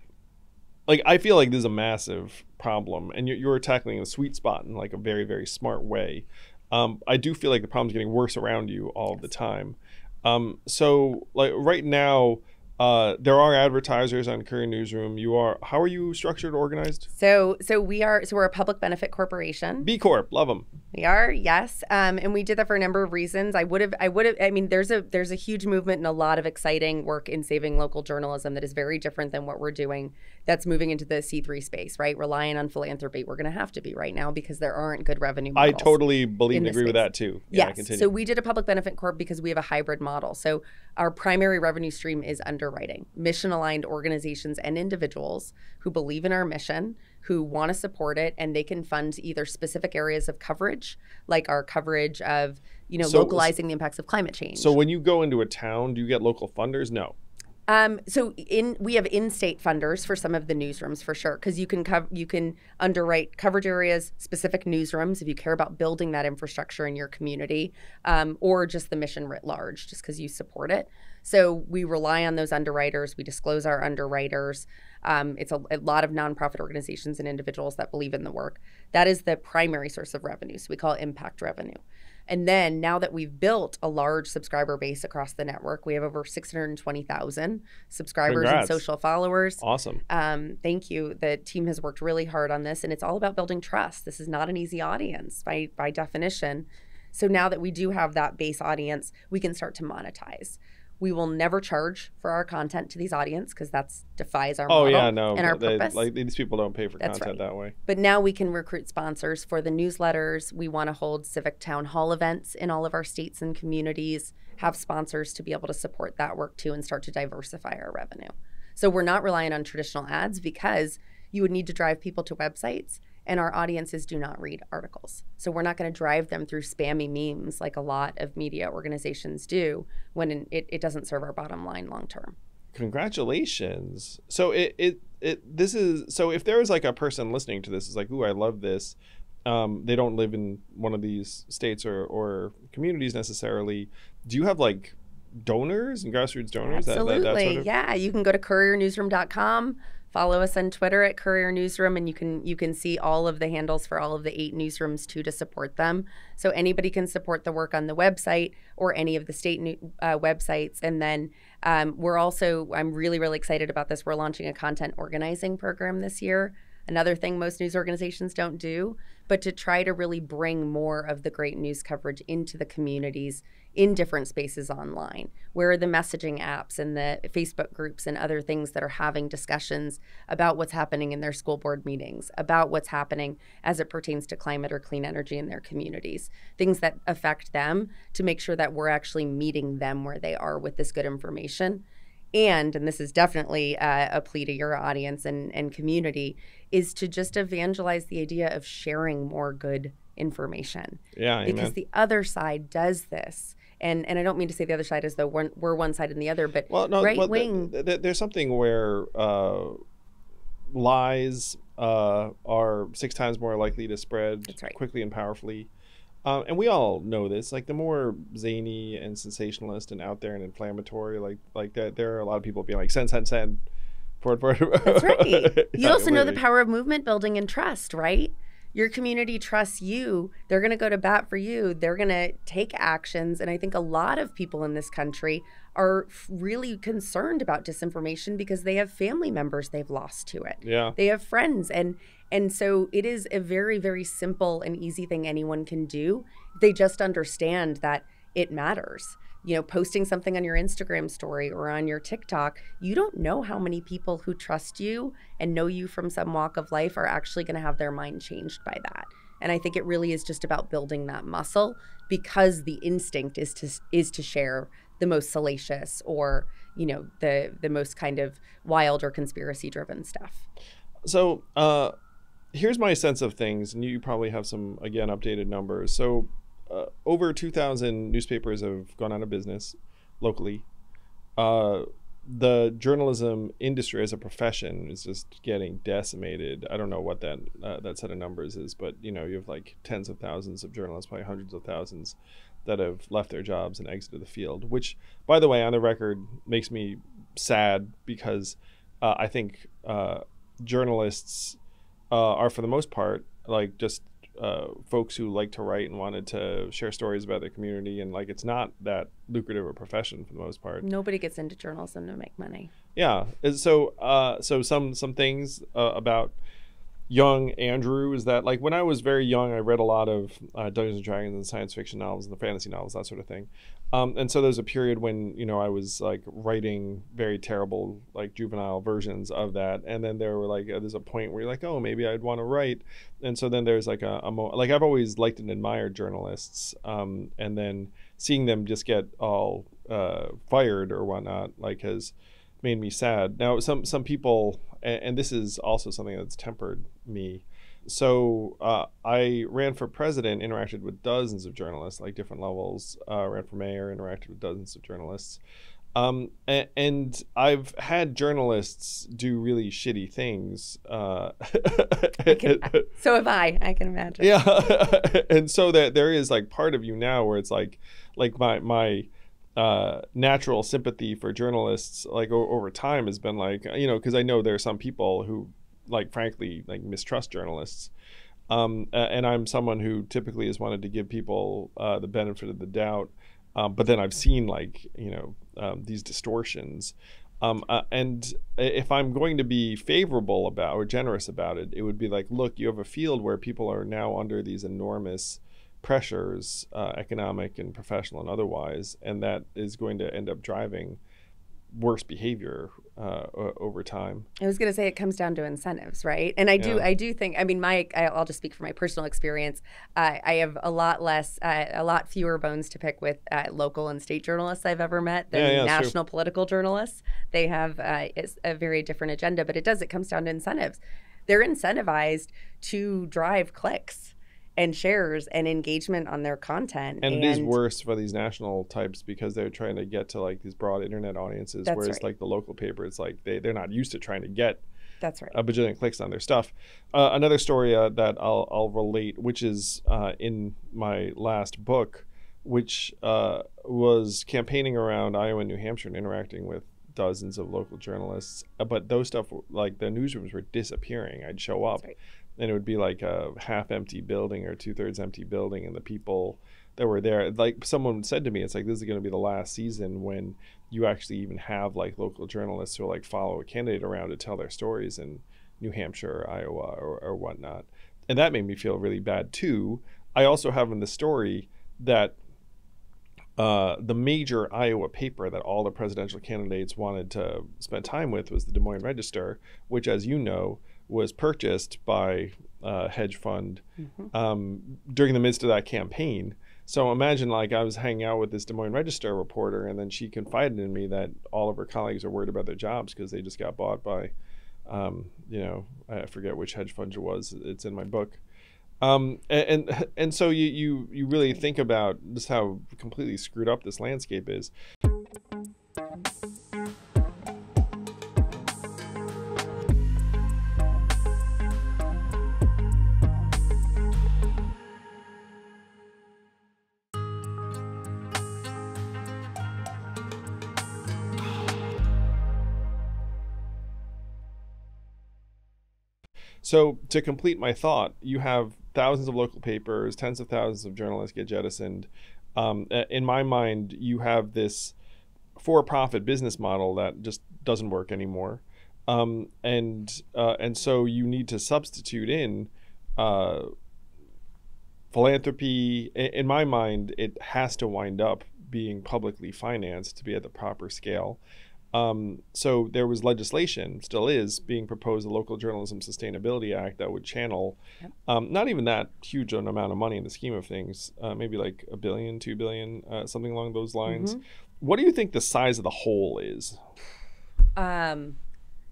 Speaker 1: like I feel like this is a massive problem, and you're, you're tackling the sweet spot in like a very very smart way. Um, I do feel like the problem's getting worse around you all the time. Um, so like right now, Uh, there are advertisers on Courier Newsroom. You are. How are you structured, organized?
Speaker 2: So, so we are. So we're a public benefit corporation.
Speaker 1: B Corp, love them.
Speaker 2: We are, yes, um, and we did that for a number of reasons. I would have, I would have. I mean, there's a there's a huge movement and a lot of exciting work in saving local journalism that is very different than what we're doing. That's moving into the C3 space, right? Relying on philanthropy. We're going to have to be right now because there aren't good revenue.
Speaker 1: I totally believe and agree with that too. Yeah,
Speaker 2: Yes.
Speaker 1: continue.
Speaker 2: So we did a public benefit corp because we have a hybrid model. So our primary revenue stream is underwriting. Mission aligned organizations and individuals who believe in our mission, who want to support it, and they can fund either specific areas of coverage, like our coverage of, you know,
Speaker 1: So-
Speaker 2: localizing the impacts of climate change.
Speaker 1: So when you go into a town, do you get local funders? No.
Speaker 2: Um, so in we have in-state funders for some of the newsrooms for sure because you can cover you can underwrite coverage areas, specific newsrooms if you care about building that infrastructure in your community, um, or just the mission writ large, just because you support it. So we rely on those underwriters. We disclose our underwriters. Um, it's a, a lot of nonprofit organizations and individuals that believe in the work. That is the primary source of revenue. So we call it impact revenue. And then now that we've built a large subscriber base across the network, we have over 620,000 subscribers
Speaker 1: Congrats.
Speaker 2: and social followers.
Speaker 1: Awesome.
Speaker 2: Um, thank you. The team has worked really hard on this, and it's all about building trust. This is not an easy audience by by definition. So now that we do have that base audience, we can start to monetize. We will never charge for our content to these audience because that's defies our
Speaker 1: Oh
Speaker 2: model
Speaker 1: yeah, no.
Speaker 2: and our
Speaker 1: they-
Speaker 2: purpose.
Speaker 1: like these people don't pay for
Speaker 2: That's
Speaker 1: content
Speaker 2: right.
Speaker 1: that way.
Speaker 2: But now we can recruit sponsors for the newsletters. We want to hold civic town hall events in all of our states and communities, have sponsors to be able to support that work too and start to diversify our revenue. So we're not relying on traditional ads because you would need to drive people to websites and our audiences do not read articles. So we're not going to drive them through spammy memes like a lot of media organizations do when it, it doesn't serve our bottom line long term.
Speaker 1: Congratulations. So it, it it this is so if there is like a person listening to this is like, ooh, I love this. Um, they don't live in one of these states or, or communities necessarily. Do you have like donors and grassroots donors? That- that- that
Speaker 2: Absolutely.
Speaker 1: sort of-
Speaker 2: Yeah, you can go to couriernewsroom.com, follow us on Twitter at Courier Newsroom, and you can you can see all of the handles for all of the eight newsrooms too to support them. So anybody can support the work on the website or any of the state new, uh, websites. And then um, we're also I'm really really excited about this. We're launching a content organizing program this year. Another thing most news organizations don't do, but to try to really bring more of the great news coverage into the communities in different spaces online. Where are the messaging apps and the Facebook groups and other things that are having discussions about what's happening in their school board meetings, about what's happening as it pertains to climate or clean energy in their communities, things that affect them to make sure that we're actually meeting them where they are with this good information and and this is definitely uh, a plea to your audience and, and community is to just evangelize the idea of sharing more good information
Speaker 1: Yeah,
Speaker 2: because
Speaker 1: amen.
Speaker 2: the other side does this and and i don't mean to say the other side as though we're, we're one side and the other but
Speaker 1: Well, no,
Speaker 2: right
Speaker 1: well,
Speaker 2: wing
Speaker 1: th- th- there's something where uh, lies uh, are six times more likely to spread
Speaker 2: right.
Speaker 1: quickly and powerfully. Um, and we all know this. Like the more zany and sensationalist and out there and inflammatory, like like that, there are a lot of people being like, "Send, send, send." Forward, forward.
Speaker 2: That's right. You also know the power of movement building and trust, right? Your community trusts you. They're going to go to bat for you. They're going to take actions. And I think a lot of people in this country are f- really concerned about disinformation because they have family members they've lost to it.
Speaker 1: Yeah.
Speaker 2: They have friends and and so it is a very very simple and easy thing anyone can do. They just understand that it matters. You know, posting something on your Instagram story or on your TikTok, you don't know how many people who trust you and know you from some walk of life are actually going to have their mind changed by that. And I think it really is just about building that muscle because the instinct is to is to share the most salacious or, you know, the the most kind of wild or conspiracy driven stuff.
Speaker 1: So, uh, here's my sense of things, and you probably have some again updated numbers. So, uh, over 2,000 newspapers have gone out of business locally. Uh, the journalism industry as a profession is just getting decimated. I don't know what that uh, that set of numbers is, but you know, you have like tens of thousands of journalists, probably hundreds of thousands, that have left their jobs and exited the field. Which, by the way, on the record, makes me sad because uh, I think uh, journalists uh, are, for the most part, like just uh, folks who like to write and wanted to share stories about their community, and like it's not that lucrative a profession for the most part.
Speaker 2: Nobody gets into journalism to make money.
Speaker 1: Yeah. And So, uh, so some some things uh, about young Andrew is that like when I was very young, I read a lot of uh, Dungeons and Dragons and science fiction novels and the fantasy novels, that sort of thing. Um, and so there's a period when you know I was like writing very terrible like juvenile versions of that, and then there were like uh, there's a point where you're like, oh, maybe I'd want to write, and so then there's like a, a mo- like I've always liked and admired journalists, um, and then seeing them just get all uh, fired or whatnot like has made me sad. Now some some people, and, and this is also something that's tempered me so uh, I ran for president, interacted with dozens of journalists, like different levels. Uh, ran for mayor, interacted with dozens of journalists. Um, and, and, I've had journalists do really shitty things. Uh,
Speaker 2: can, so have I. I can imagine.
Speaker 1: Yeah, and so that there is like part of you now where it's like, like my my uh, natural sympathy for journalists, like o- over time, has been like you know because I know there are some people who like frankly like mistrust journalists. Um, and I'm someone who typically has wanted to give people uh, the benefit of the doubt, um, but then I've seen like you know um, these distortions. Um, uh, and if I'm going to be favorable about or generous about it, it would be like, look, you have a field where people are now under these enormous pressures, uh, economic and professional and otherwise, and that is going to end up driving worse behavior uh, over time.
Speaker 2: I was going to say it comes down to incentives, right? And I do. I do think. I mean, my, I'll just speak from my personal experience. Uh, I have a lot less, uh, a lot fewer bones to pick with uh, local and state journalists I've ever met than yeah, yeah, national political journalists. They have uh, a very different agenda, but it does. It comes down to incentives. They're incentivized to drive clicks and shares and engagement on their content.
Speaker 1: And, and, it is worse for these national types because they're trying to get to like these broad internet audiences, whereas right. like the local paper, it's like they, they're not used to trying to get
Speaker 2: that's right.
Speaker 1: A bajillion clicks on their stuff. Uh, another story uh, that I'll, I'll relate, which is uh, in my last book, which uh, was campaigning around Iowa and New Hampshire and interacting with dozens of local journalists. Uh, but those stuff, like the newsrooms, were disappearing. I'd show up, right and it would be like a half empty building or two thirds empty building, and the people that were there, like someone said to me, it's like this is going to be the last season when you actually even have like local journalists who like follow a candidate around to tell their stories in New Hampshire, or Iowa, or, or whatnot, and that made me feel really bad too. I also have in the story that uh, the major Iowa paper that all the presidential candidates wanted to spend time with was the Des Moines Register, which, as you know, was purchased by a hedge fund mm-hmm. um, during the midst of that campaign. So imagine like I was hanging out with this Des Moines Register reporter, and then she confided in me that all of her colleagues are worried about their jobs because they just got bought by, um, you know, I forget which hedge fund it was. It's in my book. Um, and, and and so you you you really think about just how completely screwed up this landscape is. So to complete my thought, you have thousands of local papers, tens of thousands of journalists get jettisoned. Um, in my mind, you have this for-profit business model that just doesn't work anymore, um, and uh, and so you need to substitute in uh, philanthropy. In my mind, it has to wind up being publicly financed to be at the proper scale. Um, so there was legislation, still is, being proposed, the Local Journalism Sustainability Act, that would channel yep. um, not even that huge an amount of money in the scheme of things, uh, maybe like a billion, two billion, uh, something along those lines. Mm-hmm. What do you think the size of the hole is?
Speaker 2: Um,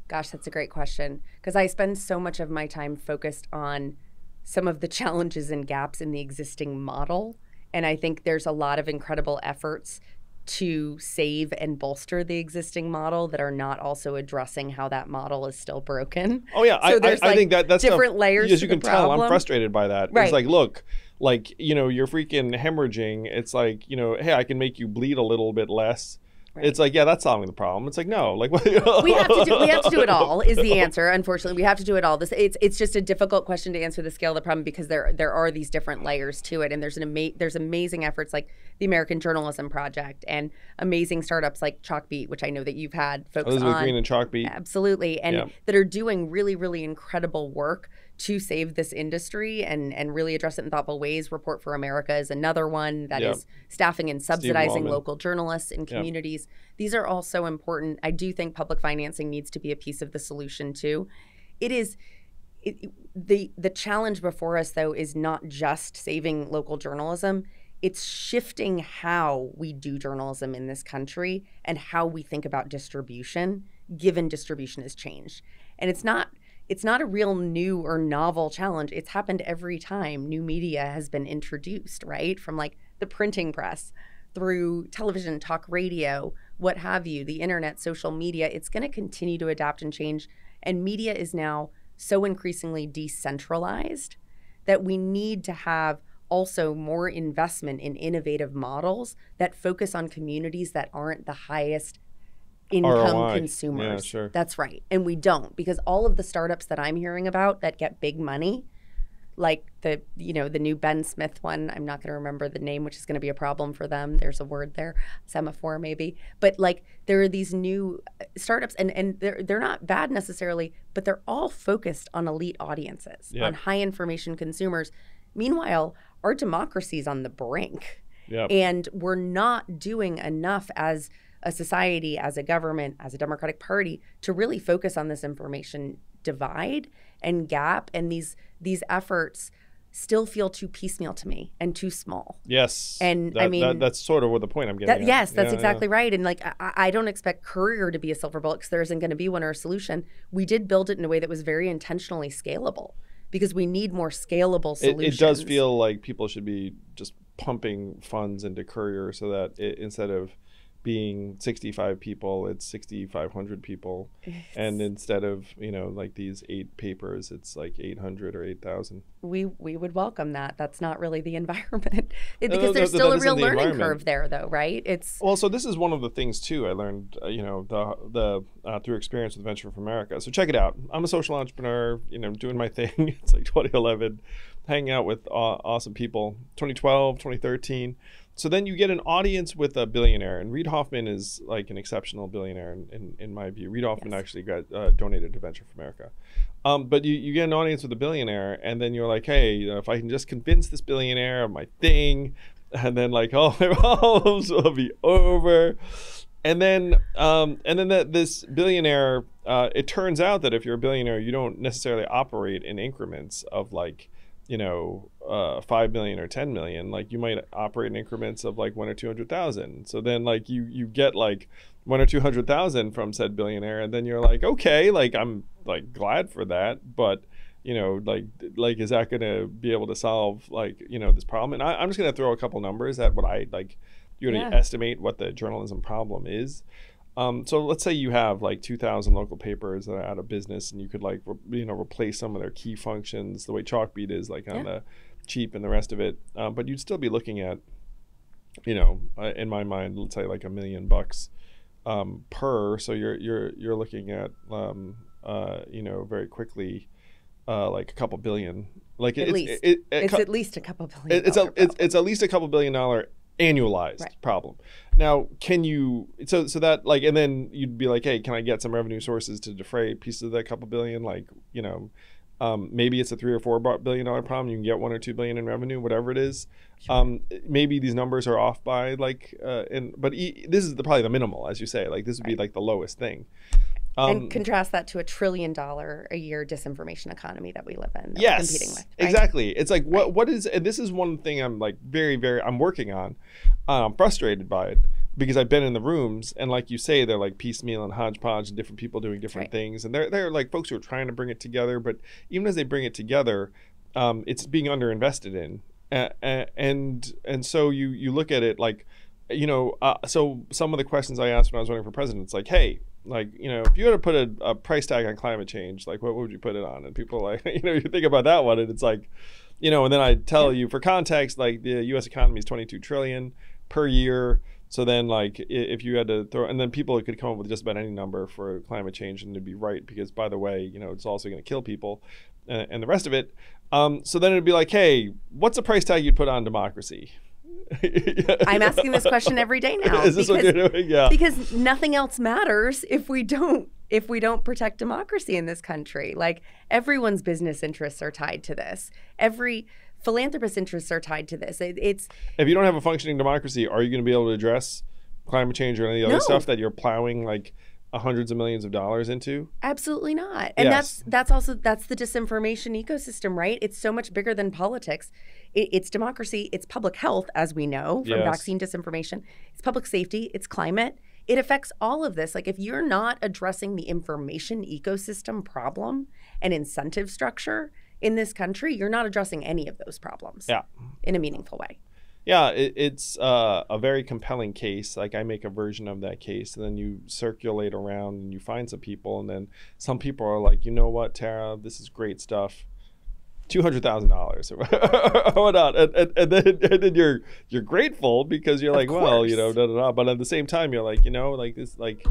Speaker 2: gosh, that's a great question because I spend so much of my time focused on some of the challenges and gaps in the existing model. And I think there's a lot of incredible efforts to save and bolster the existing model that are not also addressing how that model is still broken.
Speaker 1: Oh yeah, so I, I, like I, think that that's
Speaker 2: different layers.
Speaker 1: As you can tell, I'm frustrated by that. Right. It's like, look, like you know, you're freaking hemorrhaging. It's like you know, hey, I can make you bleed a little bit less.
Speaker 2: Right.
Speaker 1: It's like, yeah, that's solving the problem. It's like, no, like
Speaker 2: we have to do we have to do it all is the answer. Unfortunately, we have to do it all. This it's it's just a difficult question to answer the scale of the problem because there there are these different layers to it, and there's an ama- there's amazing efforts like the American Journalism Project and amazing startups like Chalkbeat, which I know that you've had folks oh,
Speaker 1: Elizabeth
Speaker 2: on.
Speaker 1: Green and Chalkbeat.
Speaker 2: Absolutely, and
Speaker 1: Yeah.
Speaker 2: that are doing really, really incredible work to save this industry and and really address it in thoughtful ways. Report for America is another one that is
Speaker 1: Yep.
Speaker 2: staffing and subsidizing local journalists in communities. These are all so important. I do think public financing needs to be a piece of the solution too. It is. It, the the challenge before us though is not just saving local journalism it's shifting how we do journalism in this country and how we think about distribution given distribution has changed and it's not it's not a real new or novel challenge. It's happened every time new media has been introduced right? From like the printing press through television talk radio what have you the internet social media. It's going to continue to adapt and change and media is now so increasingly decentralized that we need to have also more investment in innovative models that focus on communities that aren't the highest income
Speaker 1: ROI. Yeah,
Speaker 2: consumers.
Speaker 1: sure.
Speaker 2: That's right. And we don't because all of the startups that I'm hearing about that get big money like the you know the new Ben Smith one. I'm not going to remember the name, which is going to be a problem for them. There's a word there, Semafor maybe. But like there are these new uh, startups, and and they're they're not bad necessarily, but they're all focused on elite audiences,
Speaker 1: Yeah.
Speaker 2: on high information consumers. Meanwhile, our democracy is on the brink,
Speaker 1: Yep.
Speaker 2: and we're not doing enough as a society, as a government, as a Democratic Party to really focus on this information divide and gap and these these efforts still feel too piecemeal to me and too small.
Speaker 1: yes.
Speaker 2: and, I
Speaker 1: That- that-
Speaker 2: mean-
Speaker 1: that's sort of what the point I'm getting.
Speaker 2: That,
Speaker 1: at.
Speaker 2: yes, that's
Speaker 1: Yeah,
Speaker 2: exactly right. And like, I, I don't expect Courier to be a silver bullet because there isn't going to be one or a solution. We did build it in a way that was very intentionally scalable because we need more scalable
Speaker 1: Yeah. It,
Speaker 2: solutions.
Speaker 1: it does feel like people should be just pumping funds into Courier so that it, instead of being 65 people, it's 6,500 people, and instead of you know like these eight papers, it's like 800 or 8,000.
Speaker 2: we we would welcome that. That's not really the environment It- because
Speaker 1: no,
Speaker 2: there's
Speaker 1: that-
Speaker 2: still a real
Speaker 1: the
Speaker 2: learning curve there, though, right? It's
Speaker 1: Well, so this is one of the things too I learned, uh, you know, the the uh, through experience with Venture for America. So check it out. I'm a social entrepreneur, you know, doing my thing. It's like 2011, hanging out with aw awesome people. 2012, 2013. So then you get an audience with a billionaire, and Reid Hoffman is like an exceptional billionaire in, in, in my view. Reid Hoffman
Speaker 2: Yes.
Speaker 1: actually got uh, donated to Venture for America. Um, but you, you get an audience with a billionaire, and then you're like, hey, you know, if I can just convince this billionaire of my thing, and then like, oh, my problems will be over. And then, um, and then that this billionaire, uh, it turns out that if you're a billionaire, you don't necessarily operate in increments of like, you know, uh, five million or ten million. Like you might operate in increments of like one or two hundred thousand. So then, like you you get like one or two hundred thousand from said billionaire, and then you're like, okay, like I'm like glad for that, but you know, like like is that going to be able to solve like you know this problem? And I, I'm just going to throw a couple numbers at what I like. You're going to
Speaker 2: Yeah.
Speaker 1: estimate what the journalism problem is. Um, so let's say you have like 2,000 local papers that are out of business, and you could like re- you know replace some of their key functions the way Chalkbeat is like on
Speaker 2: Yeah.
Speaker 1: the cheap and the rest of it. Um, but you'd still be looking at, you know, uh, in my mind, let's say like a million bucks um, per. So you're you're you're looking at um, uh, you know very quickly uh, like a couple billion. Like
Speaker 2: At
Speaker 1: it's,
Speaker 2: least.
Speaker 1: it, it, it
Speaker 2: it's
Speaker 1: co-
Speaker 2: at least a couple billion.
Speaker 1: it's a it's, it's at least a couple billion dollar annualized
Speaker 2: Right.
Speaker 1: problem. Now, can you so so that like and then you'd be like, hey, can I get some revenue sources to defray pieces of that couple billion? Like you know, um, maybe it's a three or four billion dollar problem. You can get one or two billion in revenue, whatever it is. Um, maybe these numbers are off by like, uh, and but e- this is the, probably the minimal, as you say. Like this would be like the lowest thing. Um,
Speaker 2: and contrast that to a trillion dollar a year disinformation economy that we live in.
Speaker 1: Yes
Speaker 2: competing with. right?
Speaker 1: exactly it's like what what is and this is one thing i'm like very very i'm working on uh, i'm frustrated by it because i've been in the rooms and like you say they're like piecemeal and hodgepodge and different people doing different
Speaker 2: Right.
Speaker 1: things and they're, they're like folks who are trying to bring it together but even as they bring it together um, it's being underinvested in uh, and and so you you look at it like you know uh, so some of the questions i asked when i was running for president it's like hey like you know if you had to put a, a price tag on climate change like what would you put it on and people like you know you think about that one and it's like you know and then i tell you for context like the us economy is 22 trillion per year So then, like, if you had to throw, and then people could come up with just about any number for climate change and it'd be right because, by the way, you know, it's also going to kill people and, and the rest of it. Um, so then it'd be like, hey, what's the price tag you'd put on democracy?
Speaker 2: I'm asking this question every day now.
Speaker 1: Is this what
Speaker 2: because-
Speaker 1: you're doing? Yeah.
Speaker 2: because nothing else matters if we don't if we don't protect democracy in this country like everyone's business interests are tied to this every philanthropist interests are tied to this it, it's
Speaker 1: if you don't have a functioning democracy, are you going to be able to address climate change or any of the other
Speaker 2: No.
Speaker 1: stuff that you're plowing like hundreds of millions of dollars into?
Speaker 2: absolutely not and
Speaker 1: Yes.
Speaker 2: that's that's also that's the disinformation ecosystem right it's so much bigger than politics it, it's democracy it's public health as we know from
Speaker 1: Yes.
Speaker 2: vaccine disinformation it's public safety it's climate it affects all of this like if you're not addressing the information ecosystem problem and incentive structure in this country you're not addressing any of those problems
Speaker 1: Yeah.
Speaker 2: in a meaningful way
Speaker 1: Yeah, it, it's uh, a very compelling case. Like I make a version of that case, and then you circulate around and you find some people, and then some people are like, you know what, Tara, this is great stuff. Two hundred thousand dollars or whatnot, and, and, and then and then you're you're grateful because you're like, well, you know, da da da. But at the same time, you're like, you know, like this, like,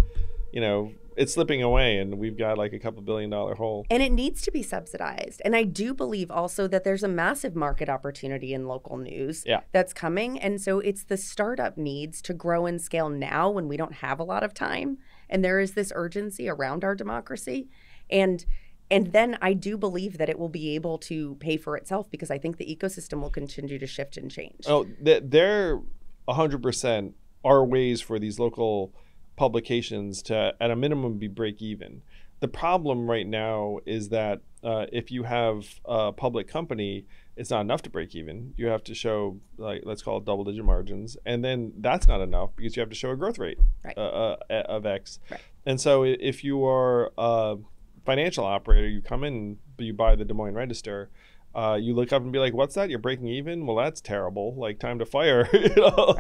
Speaker 1: you know, it's slipping away, and we've got like a couple billion dollar hole.
Speaker 2: And it needs to be subsidized. And I do believe also that there's a massive market opportunity in local news
Speaker 1: Yeah.
Speaker 2: that's coming. And so it's the startup needs to grow and scale now when we don't have a lot of time. And there is this urgency around our democracy. And and then I do believe that it will be able to pay for itself because I think the ecosystem will continue to shift and change.
Speaker 1: Oh, th- there, hundred percent are ways for these local publications to, at a minimum, be break even. The problem right now is that uh, if you have a public company, it's not enough to break even. You have to show, like, let's call it double digit margins, and then that's not enough because you have to show a growth rate
Speaker 2: Right.
Speaker 1: uh, uh, of X.
Speaker 2: Right.
Speaker 1: And so, if you are a financial operator, you come in, you buy the Des Moines Register, uh, you look up and be like, "What's that? You're breaking even? Well, that's terrible. Like, time to fire, you know,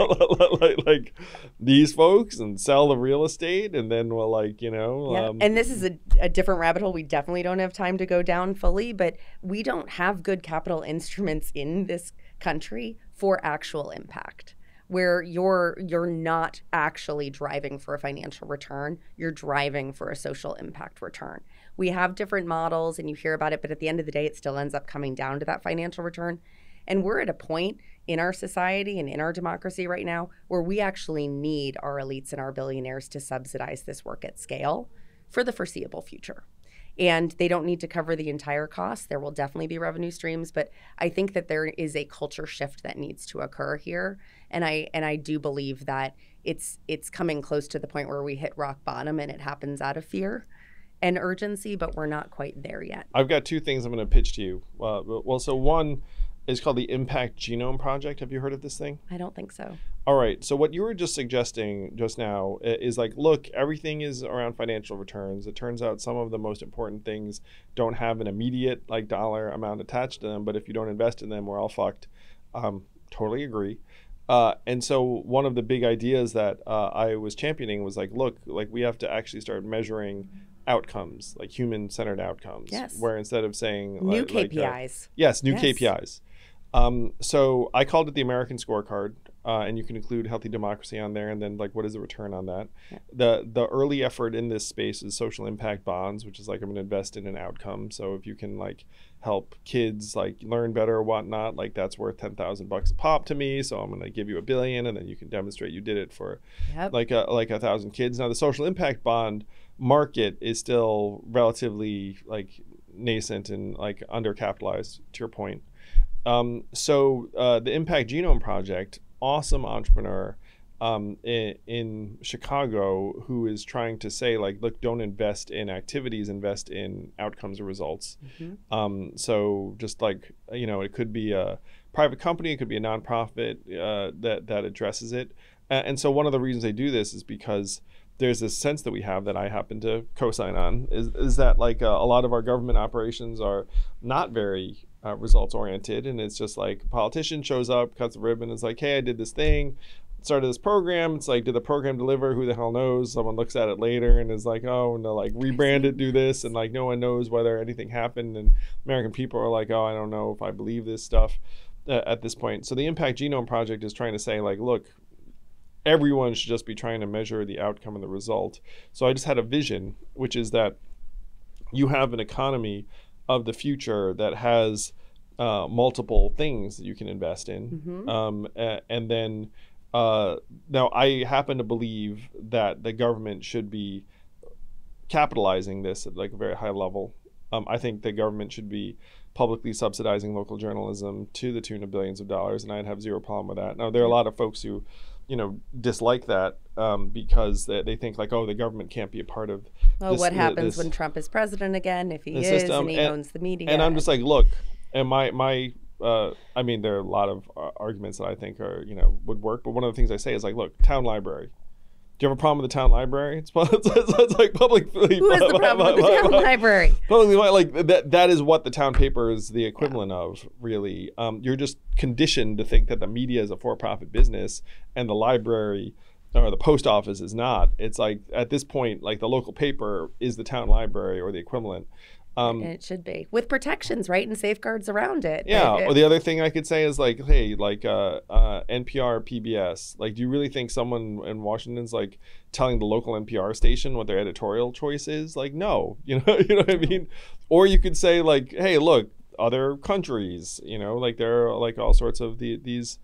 Speaker 1: like, like these folks and sell the real estate, and then we'll like, you know,
Speaker 2: Yeah.
Speaker 1: um,
Speaker 2: and this is a, a different rabbit hole we definitely don't have time to go down fully, but we don't have good capital instruments in this country for actual impact where you're you're not actually driving for a financial return you're driving for a social impact return we have different models and you hear about it but at the end of the day it still ends up coming down to that financial return and we're at a point in our society and in our democracy right now where we actually need our elites and our billionaires to subsidize this work at scale for the foreseeable future. And they don't need to cover the entire cost. There will definitely be revenue streams, but I think that there is a culture shift that needs to occur here. And I and I do believe that it's it's coming close to the point where we hit rock bottom and it happens out of fear and urgency, but we're not quite there yet.
Speaker 1: I've got two things I'm going to pitch to you. Uh, well, so one is called the Impact Genome Project. Have you heard of this thing?
Speaker 2: I don't think so.
Speaker 1: All right. So what you were just suggesting just now is like, look, everything is around financial returns. It turns out some of the most important things don't have an immediate like dollar amount attached to them, but if you don't invest in them, we're all fucked. Um, totally agree. Uh, and so one of the big ideas that uh, I was championing was like, look, like we have to actually start measuring outcomes, like human-centered outcomes.
Speaker 2: Yes.
Speaker 1: Where instead of saying
Speaker 2: New
Speaker 1: like- like, uh,
Speaker 2: KPIs.
Speaker 1: Yes, new
Speaker 2: Yes.
Speaker 1: KPIs. Um, so I called it the American Scorecard, uh, and you can include healthy democracy on there, and then like what is the return on that?
Speaker 2: Yeah.
Speaker 1: The the early effort in this space is social impact bonds, which is like I'm going to invest in an outcome. So if you can like help kids like learn better or whatnot, like that's worth ten thousand bucks a pop to me. So I'm going to give you a billion, and then you can demonstrate you did it for
Speaker 2: Yep.
Speaker 1: like a like a thousand kids. Now the social impact bond market is still relatively like nascent and like undercapitalized. To your point, um, so uh, the Impact Genome Project, awesome entrepreneur um, in, in Chicago who is trying to say like, look, don't invest in activities, invest in outcomes or results.
Speaker 2: Mhm.
Speaker 1: Um, so just like you know, it could be a private company, it could be a nonprofit uh, that that addresses it. A- and so one of the reasons they do this is because there's this sense that we have that I happen to co-sign on. Is, is that like uh, a lot of our government operations are not very uh, results oriented and it's just like a politician shows up cuts the ribbon is like hey I did this thing started this program. It's like did the program deliver? Who the hell knows? Someone looks at it later and is like oh no like rebrand it do this and like no one knows whether anything happened and American people are like oh I don't know if I believe this stuff uh, at this point. So the impact genome project is trying to say like look everyone should just be trying to measure the outcome and the result. So I just had a vision, which is that you have an economy of the future that has uh, multiple things that you can invest in,
Speaker 2: Mm-hmm.
Speaker 1: um, a- and then uh, now I happen to believe that the government should be capitalizing this at like a very high level. Um, I think the government should be publicly subsidizing local journalism to the tune of billions of dollars, and I'd have zero problem with that. Now there are a lot of folks who, you know, dislike that um, because they, they think like, oh, the government can't be a part of.
Speaker 2: Well,
Speaker 1: this-
Speaker 2: what happens
Speaker 1: this-
Speaker 2: when Trump is president again? If he is
Speaker 1: system,
Speaker 2: and he
Speaker 1: and-
Speaker 2: owns the media,
Speaker 1: And I'm just like, look, and my my. Uh, I mean, there are a lot of uh, arguments that I think are, you know, would work. But one of the things I say is like, look, town library. Do you have a problem with the town library? It's, it's, it's like public.
Speaker 2: who has the problem with the town library?
Speaker 1: Publicly, like that. That is what the town paper is the equivalent of. Really, um, you're just conditioned to think that the media is a for-profit business and the library or the post office is not. It's like at this point, like the local paper is the town library or the equivalent. Um,
Speaker 2: it should be with protections, right, and safeguards around it.
Speaker 1: yeah.
Speaker 2: It-
Speaker 1: or the other thing I could say is like, hey, like uh, uh, NPR, PBS. Like, do you really think someone in Washington's like telling the local NPR station what their editorial choice is? Like, no. You know, you know what I mean? Or you could say like, hey, look, other countries. You know, like there are like all sorts of the, these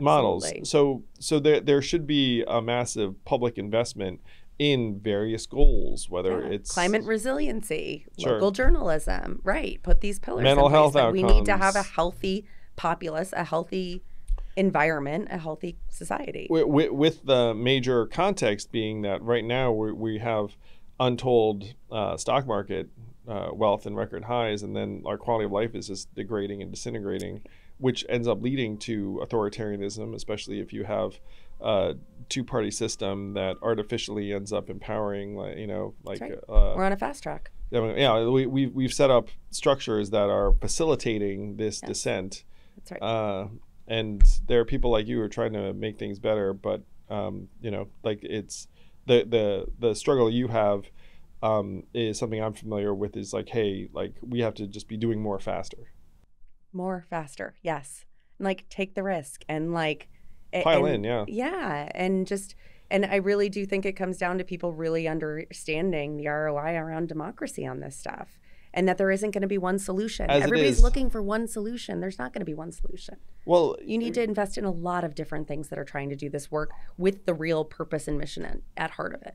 Speaker 1: models.
Speaker 2: absolutely.
Speaker 1: So so there there should be a massive public investment in various goals, whether
Speaker 2: Yeah.
Speaker 1: it's
Speaker 2: climate resiliency,
Speaker 1: Sure.
Speaker 2: local journalism, right? Put these pillars.
Speaker 1: Mental
Speaker 2: in place
Speaker 1: health
Speaker 2: that We need to have a healthy populace, a healthy environment, a healthy society.
Speaker 1: with, with, with the major context being that right now we, we have untold uh, stock market uh, wealth and record highs, and then our quality of life is just degrading and disintegrating, which ends up leading to authoritarianism, especially if you have a two-party system that artificially ends up empowering, like you know, like
Speaker 2: right.
Speaker 1: uh,
Speaker 2: We're on a fast track.
Speaker 1: I mean, yeah, we, we've, we've set up structures that are facilitating this
Speaker 2: Yes.
Speaker 1: dissent.
Speaker 2: That's right.
Speaker 1: Uh, and there are people like you who are trying to make things better, but um, you know, like it's the the the struggle you have um, is something I'm familiar with. Is like, hey, like we have to just be doing more faster.
Speaker 2: More faster, yes. And like take the risk and like
Speaker 1: Pile
Speaker 2: and-
Speaker 1: in, yeah.
Speaker 2: Yeah, and just and I really do think it comes down to people really understanding the ROI around democracy on this stuff. And that there isn't going to be one solution.
Speaker 1: As
Speaker 2: Everybody's looking for one solution. There's not going to be one solution.
Speaker 1: Well,
Speaker 2: You need uh, to invest in a lot of different things that are trying to do this work with the real purpose and mission at, at heart of it.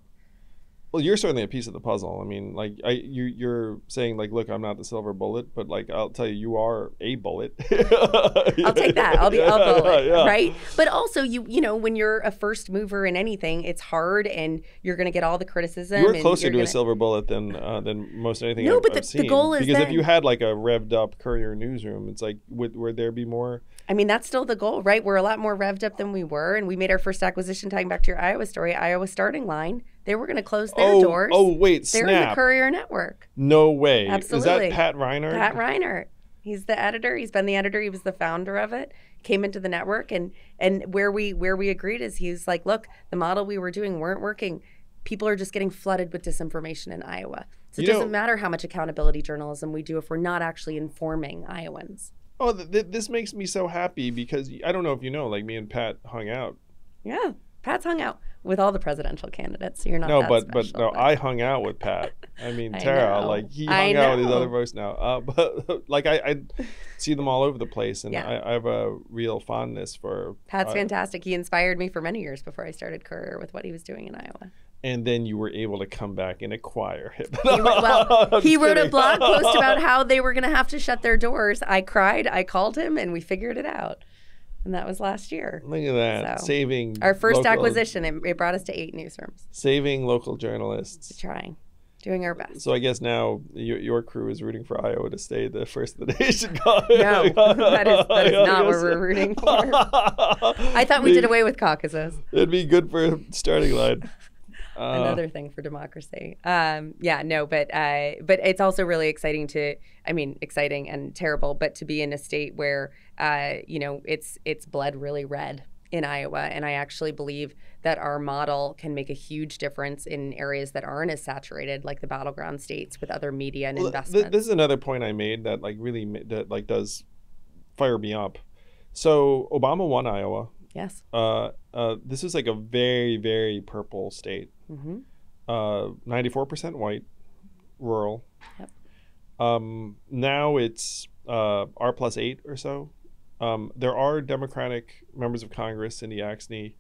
Speaker 1: Well, you're certainly a piece of the puzzle. I mean, like I, you, you're saying like, look, I'm not the silver bullet, but like I'll tell you, you are a bullet.
Speaker 2: I'll take that. I'll be I'll
Speaker 1: Yeah,
Speaker 2: go with it,
Speaker 1: yeah.
Speaker 2: right? But also you you know when you're a first mover in anything, it's hard and you're going to get all the criticism.
Speaker 1: You're closer
Speaker 2: you're
Speaker 1: to a
Speaker 2: gonna-
Speaker 1: silver bullet than uh, than most anything.
Speaker 2: No,
Speaker 1: I've,
Speaker 2: but the- the goal is
Speaker 1: because if you had like a revved up courier newsroom, it's like would would there be more?
Speaker 2: I mean, that's still the goal, right? We're a lot more revved up than we were, and we made our first acquisition. Tying back to your Iowa story, Iowa Starting Line, they were going to close their
Speaker 1: oh,
Speaker 2: doors.
Speaker 1: oh wait,
Speaker 2: they're in the! Courier Network.
Speaker 1: no way.
Speaker 2: Absolutely.
Speaker 1: Is that Pat Rynard?
Speaker 2: Pat Rynard. He's the editor. He's been the editor. He was the founder of it. Came into the network, and and where we where we agreed is he's like, look, the model we were doing weren't working. People are just getting flooded with disinformation in Iowa. So it
Speaker 1: You know-
Speaker 2: doesn't matter how much accountability journalism we do if we're not actually informing Iowans.
Speaker 1: Oh, th- th- this makes me so happy because I don't know if you know, like me and Pat hung out.
Speaker 2: Yeah, Pat's hung out with all the presidential candidates. So you're not
Speaker 1: no, but
Speaker 2: special,
Speaker 1: but no, I hung out with Pat. I mean,
Speaker 2: I
Speaker 1: Tara,
Speaker 2: know.
Speaker 1: like he
Speaker 2: I
Speaker 1: hung out with
Speaker 2: know.
Speaker 1: other folks now. Uh, but like I, I see them all over the place, and
Speaker 2: Yeah.
Speaker 1: I, I have a real fondness for
Speaker 2: Pat's
Speaker 1: uh,
Speaker 2: fantastic. He inspired me for many years before I started Courier with what he was doing in Iowa.
Speaker 1: and then you were able to come back and acquire him.
Speaker 2: He, wrote- well, he wrote a blog post about how they were going to have to shut their doors. I cried. I called him, and we figured it out. And that was last year.
Speaker 1: Look at that,
Speaker 2: So,
Speaker 1: saving
Speaker 2: Our first
Speaker 1: local-
Speaker 2: acquisition, it, it brought us to eight newsrooms.
Speaker 1: saving local journalists.
Speaker 2: Trying, doing our best.
Speaker 1: So I guess now your, your crew is rooting for Iowa to stay the first of the nation.
Speaker 2: No, that is- that is not what we're rooting for. I thought we did away with caucuses.
Speaker 1: It'd be good for starting line. Uh,
Speaker 2: another thing for democracy. Um, yeah, no, but uh, but it's also really exciting to, I mean, exciting and terrible, but to be in a state where uh, you know it's it's bled really red in Iowa, and I actually believe that our model can make a huge difference in areas that aren't as saturated, like the battleground states, with other media and
Speaker 1: Well, th-
Speaker 2: investment.
Speaker 1: this is another point I made that like really that like does fire me up. So Obama won Iowa.
Speaker 2: Yes.
Speaker 1: Uh, uh, this is like a very, very purple state.
Speaker 2: Hmm
Speaker 1: Uh, 94% white, rural.
Speaker 2: Yep.
Speaker 1: Um, now it's uh, R plus eight or so. Um, there are Democratic members of Congress, Cindy Axne,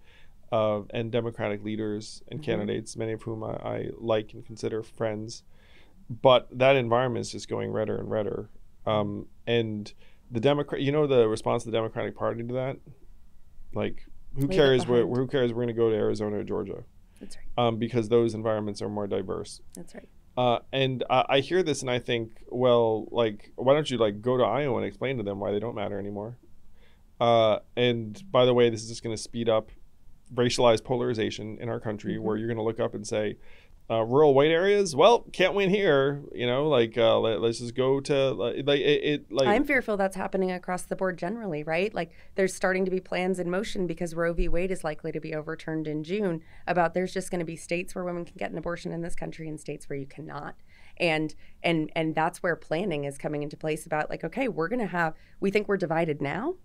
Speaker 1: uh, and Democratic leaders and
Speaker 2: Mhm.
Speaker 1: candidates, many of whom I, I like and consider friends. But that environment is just going redder and redder. Um, and the Democrat, you know, the response of the Democratic Party to that, like, who
Speaker 2: Leave
Speaker 1: cares? Where, who cares? We're going to go to Arizona or Georgia,
Speaker 2: That's right.
Speaker 1: um, because those environments are more diverse.
Speaker 2: That's right.
Speaker 1: Uh, and I, I hear this and I think, well, like, why don't you like go to Iowa and explain to them why they don't matter anymore? Uh, and by the way, this is just going to speed up racialized polarization in our country,
Speaker 2: Mhm.
Speaker 1: where you're going to look up and say, uh, rural white areas, well, can't win here. You know, like uh, let, us just go to like it, it like
Speaker 2: I'm fearful that's happening across the board generally, right? Like there's starting to be plans in motion because Roe v. Wade is likely to be overturned in June about there's just going to be states where women can get an abortion in this country and states where you cannot. And and and that's where planning is coming into place about like okay, we're going to have we think we're divided now.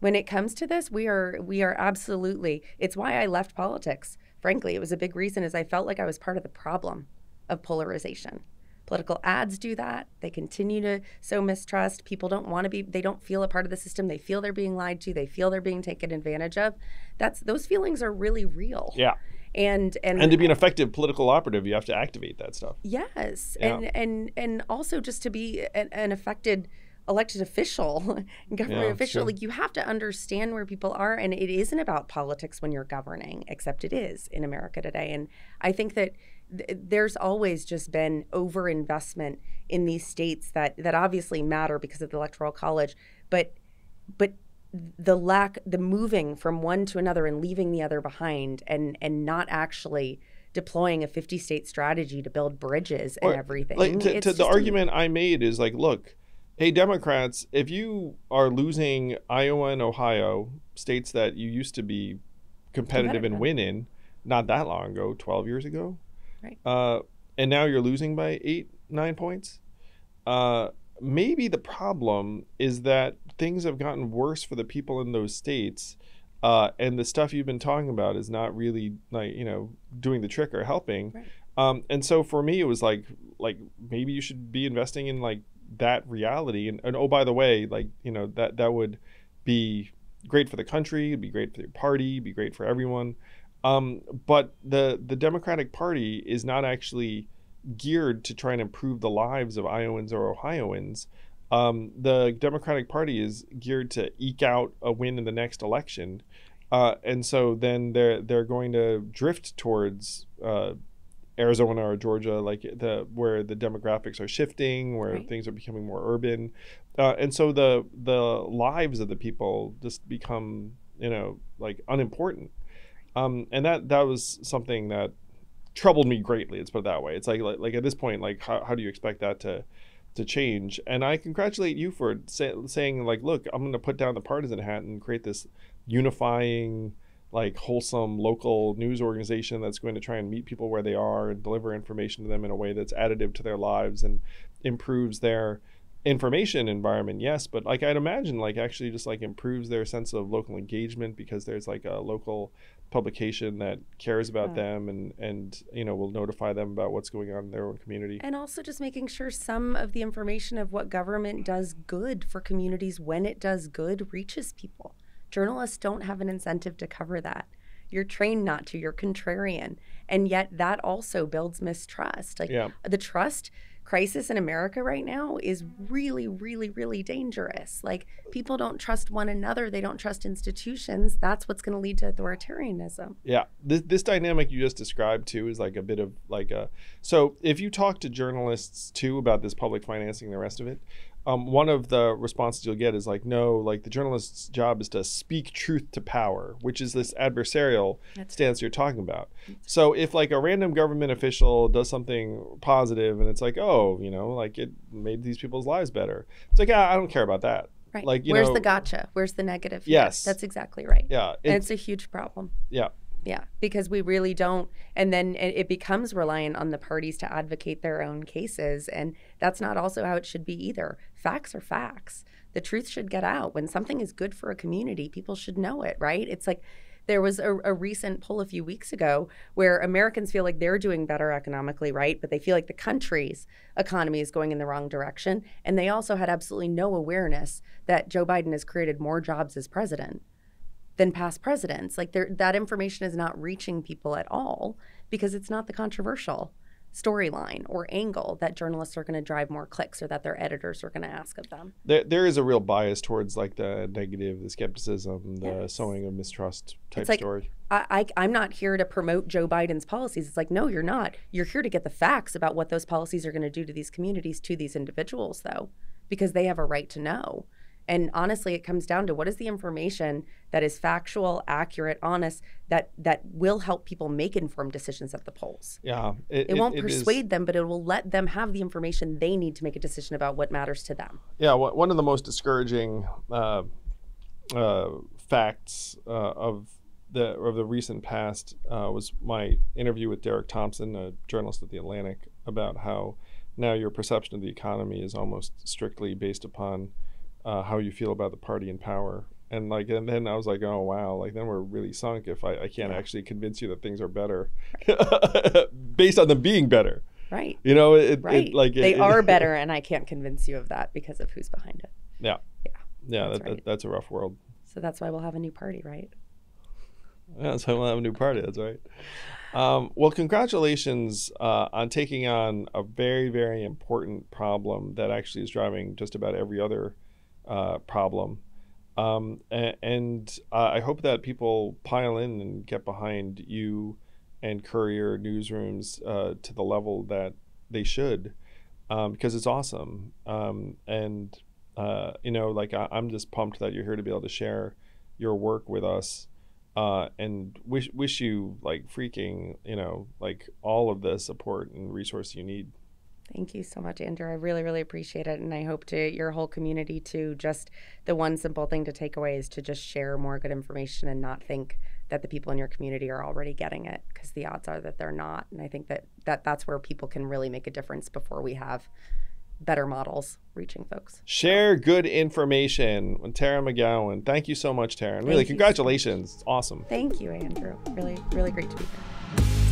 Speaker 2: When it comes to this, we are we are absolutely it's why I left politics. Frankly, it was a big reason is I felt like I was part of the problem of polarization. Political ads do that. They continue to sow mistrust. People don't want to be they don't feel a part of the system. They feel they're being lied to. They feel they're being taken advantage of. That's those feelings are really real.
Speaker 1: yeah.
Speaker 2: And and
Speaker 1: And to be an effective political operative, you have to activate that stuff.
Speaker 2: Yes,
Speaker 1: Yeah.
Speaker 2: and and and also just to be an, an affected elected official, government
Speaker 1: Yeah,
Speaker 2: official,
Speaker 1: sure.
Speaker 2: like you have to understand where people are, and it isn't about politics when you're governing, except it is in America today. And I think that th- there's always just been overinvestment in these states that that obviously matter because of the electoral college, but but the lack the moving from one to another and leaving the other behind and and not actually deploying a 50 state strategy to build bridges and
Speaker 1: Or,
Speaker 2: everything
Speaker 1: Like to, to the argument I made is like, look, hey Democrats, if you are losing Iowa and Ohio, states that you used to be competitive and win in, not that long ago, twelve years ago,
Speaker 2: Right.
Speaker 1: Uh, and now you're losing by eight, nine points. Uh, maybe the problem is that things have gotten worse for the people in those states. Uh, and the stuff you've been talking about is not really like you know doing the trick or helping.
Speaker 2: Right.
Speaker 1: Um, and so for me, it was like like maybe you should be investing in like that reality. And, and oh, by the way, like you know that that would be great for the country. It'd be great for your party. It'd be great for everyone. Um, but the the Democratic Party is not actually geared to try and improve the lives of Iowans or Ohioans. Um, the Democratic Party is geared to eke out a win in the next election, uh, and so then they're they're going to drift towards uh, Arizona or Georgia, like the where the demographics are shifting, where
Speaker 2: Right.
Speaker 1: things are becoming more urban, uh, and so the the lives of the people just become you know like unimportant, um, and that that was something that troubled me greatly. Let's put it that way. It's like like, like at this point, like how, how do you expect that to to change? And I congratulate you for say, saying like, look, I'm going to put down the partisan hat and create this unifying like wholesome local news organization that's going to try and meet people where they are and deliver information to them in a way that's additive to their lives and improves their information environment yes but like i'd imagine like actually just like improves their sense of local engagement because there's like a local publication that cares about
Speaker 2: Yeah.
Speaker 1: them and and you know will notify them about what's going on in their own community
Speaker 2: and also just making sure some of the information of what government does good for communities when it does good reaches people. Journalists don't have an incentive to cover that. You're trained not to, you're contrarian. And yet that also builds mistrust. Like
Speaker 1: yeah
Speaker 2: the trust crisis in America right now is really, really, really dangerous. Like people don't trust one another, they don't trust institutions. That's what's going to lead to authoritarianism.
Speaker 1: Yeah, this this dynamic you just described too is like a bit of like a. So if you talk to journalists too about this public financing and the rest of it, um, one of the responses you'll get is like, no, like the journalist's job is to speak truth to power, which is this adversarial
Speaker 2: That's
Speaker 1: stance you're talking about. So if like a random government official does something positive and it's like, oh, you know, like it made these people's lives better, it's like, ah, I don't care about that.
Speaker 2: right.
Speaker 1: Like, you
Speaker 2: Where's
Speaker 1: know-
Speaker 2: the gotcha? Where's the negative?
Speaker 1: Yes.
Speaker 2: That's exactly right.
Speaker 1: Yeah,
Speaker 2: and
Speaker 1: it-
Speaker 2: it's a huge problem.
Speaker 1: Yeah.
Speaker 2: Yeah, because we really don't. And then it becomes reliant on the parties to advocate their own cases. And that's not also how it should be either. Facts are facts. The truth should get out. When something is good for a community, people should know it, right? It's like there was a, a recent poll a few weeks ago where Americans feel like they're doing better economically, right? But they feel like the country's economy is going in the wrong direction. And they also had absolutely no awareness that Joe Biden has created more jobs as president than past presidents. Like that information is not reaching people at all because it's not the controversial storyline or angle that journalists are going to drive more clicks or that their editors are going to ask of them.
Speaker 1: There, there is a real bias towards like the negative, the skepticism, the
Speaker 2: Yes.
Speaker 1: sowing of mistrust type
Speaker 2: It's like
Speaker 1: story.
Speaker 2: I, I, I'm not here to promote Joe Biden's policies. It's like, no, you're not. You're here to get the facts about what those policies are going to do to these communities, to these individuals, though, because they have a right to know. And honestly, it comes down to what is the information that is factual, accurate, honest, that that will help people make informed decisions at the polls.
Speaker 1: Yeah, it,
Speaker 2: It, won't
Speaker 1: is-
Speaker 2: persuade them, but it will let them have the information they need to make a decision about what matters to them.
Speaker 1: Yeah, one one of the most discouraging uh, uh, facts uh, of the of the recent past uh, was my interview with Derek Thompson, a journalist at the Atlantic, about how now your perception of the economy is almost strictly based upon uh, how you feel about the party in power. And like, and then I was like, oh wow, like then we're really sunk if I, I can't actually convince you that things are better, based on them being better.
Speaker 2: Right.
Speaker 1: You know, it, it-
Speaker 2: Right.
Speaker 1: like
Speaker 2: they
Speaker 1: it-
Speaker 2: are better, and I can't convince you of that because of who's behind it.
Speaker 1: Yeah,
Speaker 2: Yeah.
Speaker 1: yeah,
Speaker 2: That's
Speaker 1: that,
Speaker 2: right.
Speaker 1: that, that's a rough world.
Speaker 2: So that's why we'll have a new party, right?
Speaker 1: Yeah, so we'll have a new party. That's right. Um, well, congratulations uh, on taking on a very, very important problem that actually is driving just about every other uh, problem. Um, and I hope that people pile in and get behind you and Courier newsrooms uh, to the level that they should, um, because it's awesome. Um, and uh, you know, like I, I'm just pumped that you're here to be able to share your work with us uh, and wish wish you like freaking you know like all of the support and resource you need.
Speaker 2: Thank you so much, Andrew. I really, really appreciate it. And I hope to your whole community too. Just the one simple thing to take away is to just share more good information and not think that the people in your community are already getting it because the odds are that they're not. And I think that, that that's where people can really make a difference before we have better models reaching folks.
Speaker 1: Share good information. Tara McGowan, thank you so much, Tara. Really,
Speaker 2: Thank you so much.
Speaker 1: congratulations. It's awesome.
Speaker 2: Thank you, Andrew. Really, really great to be here.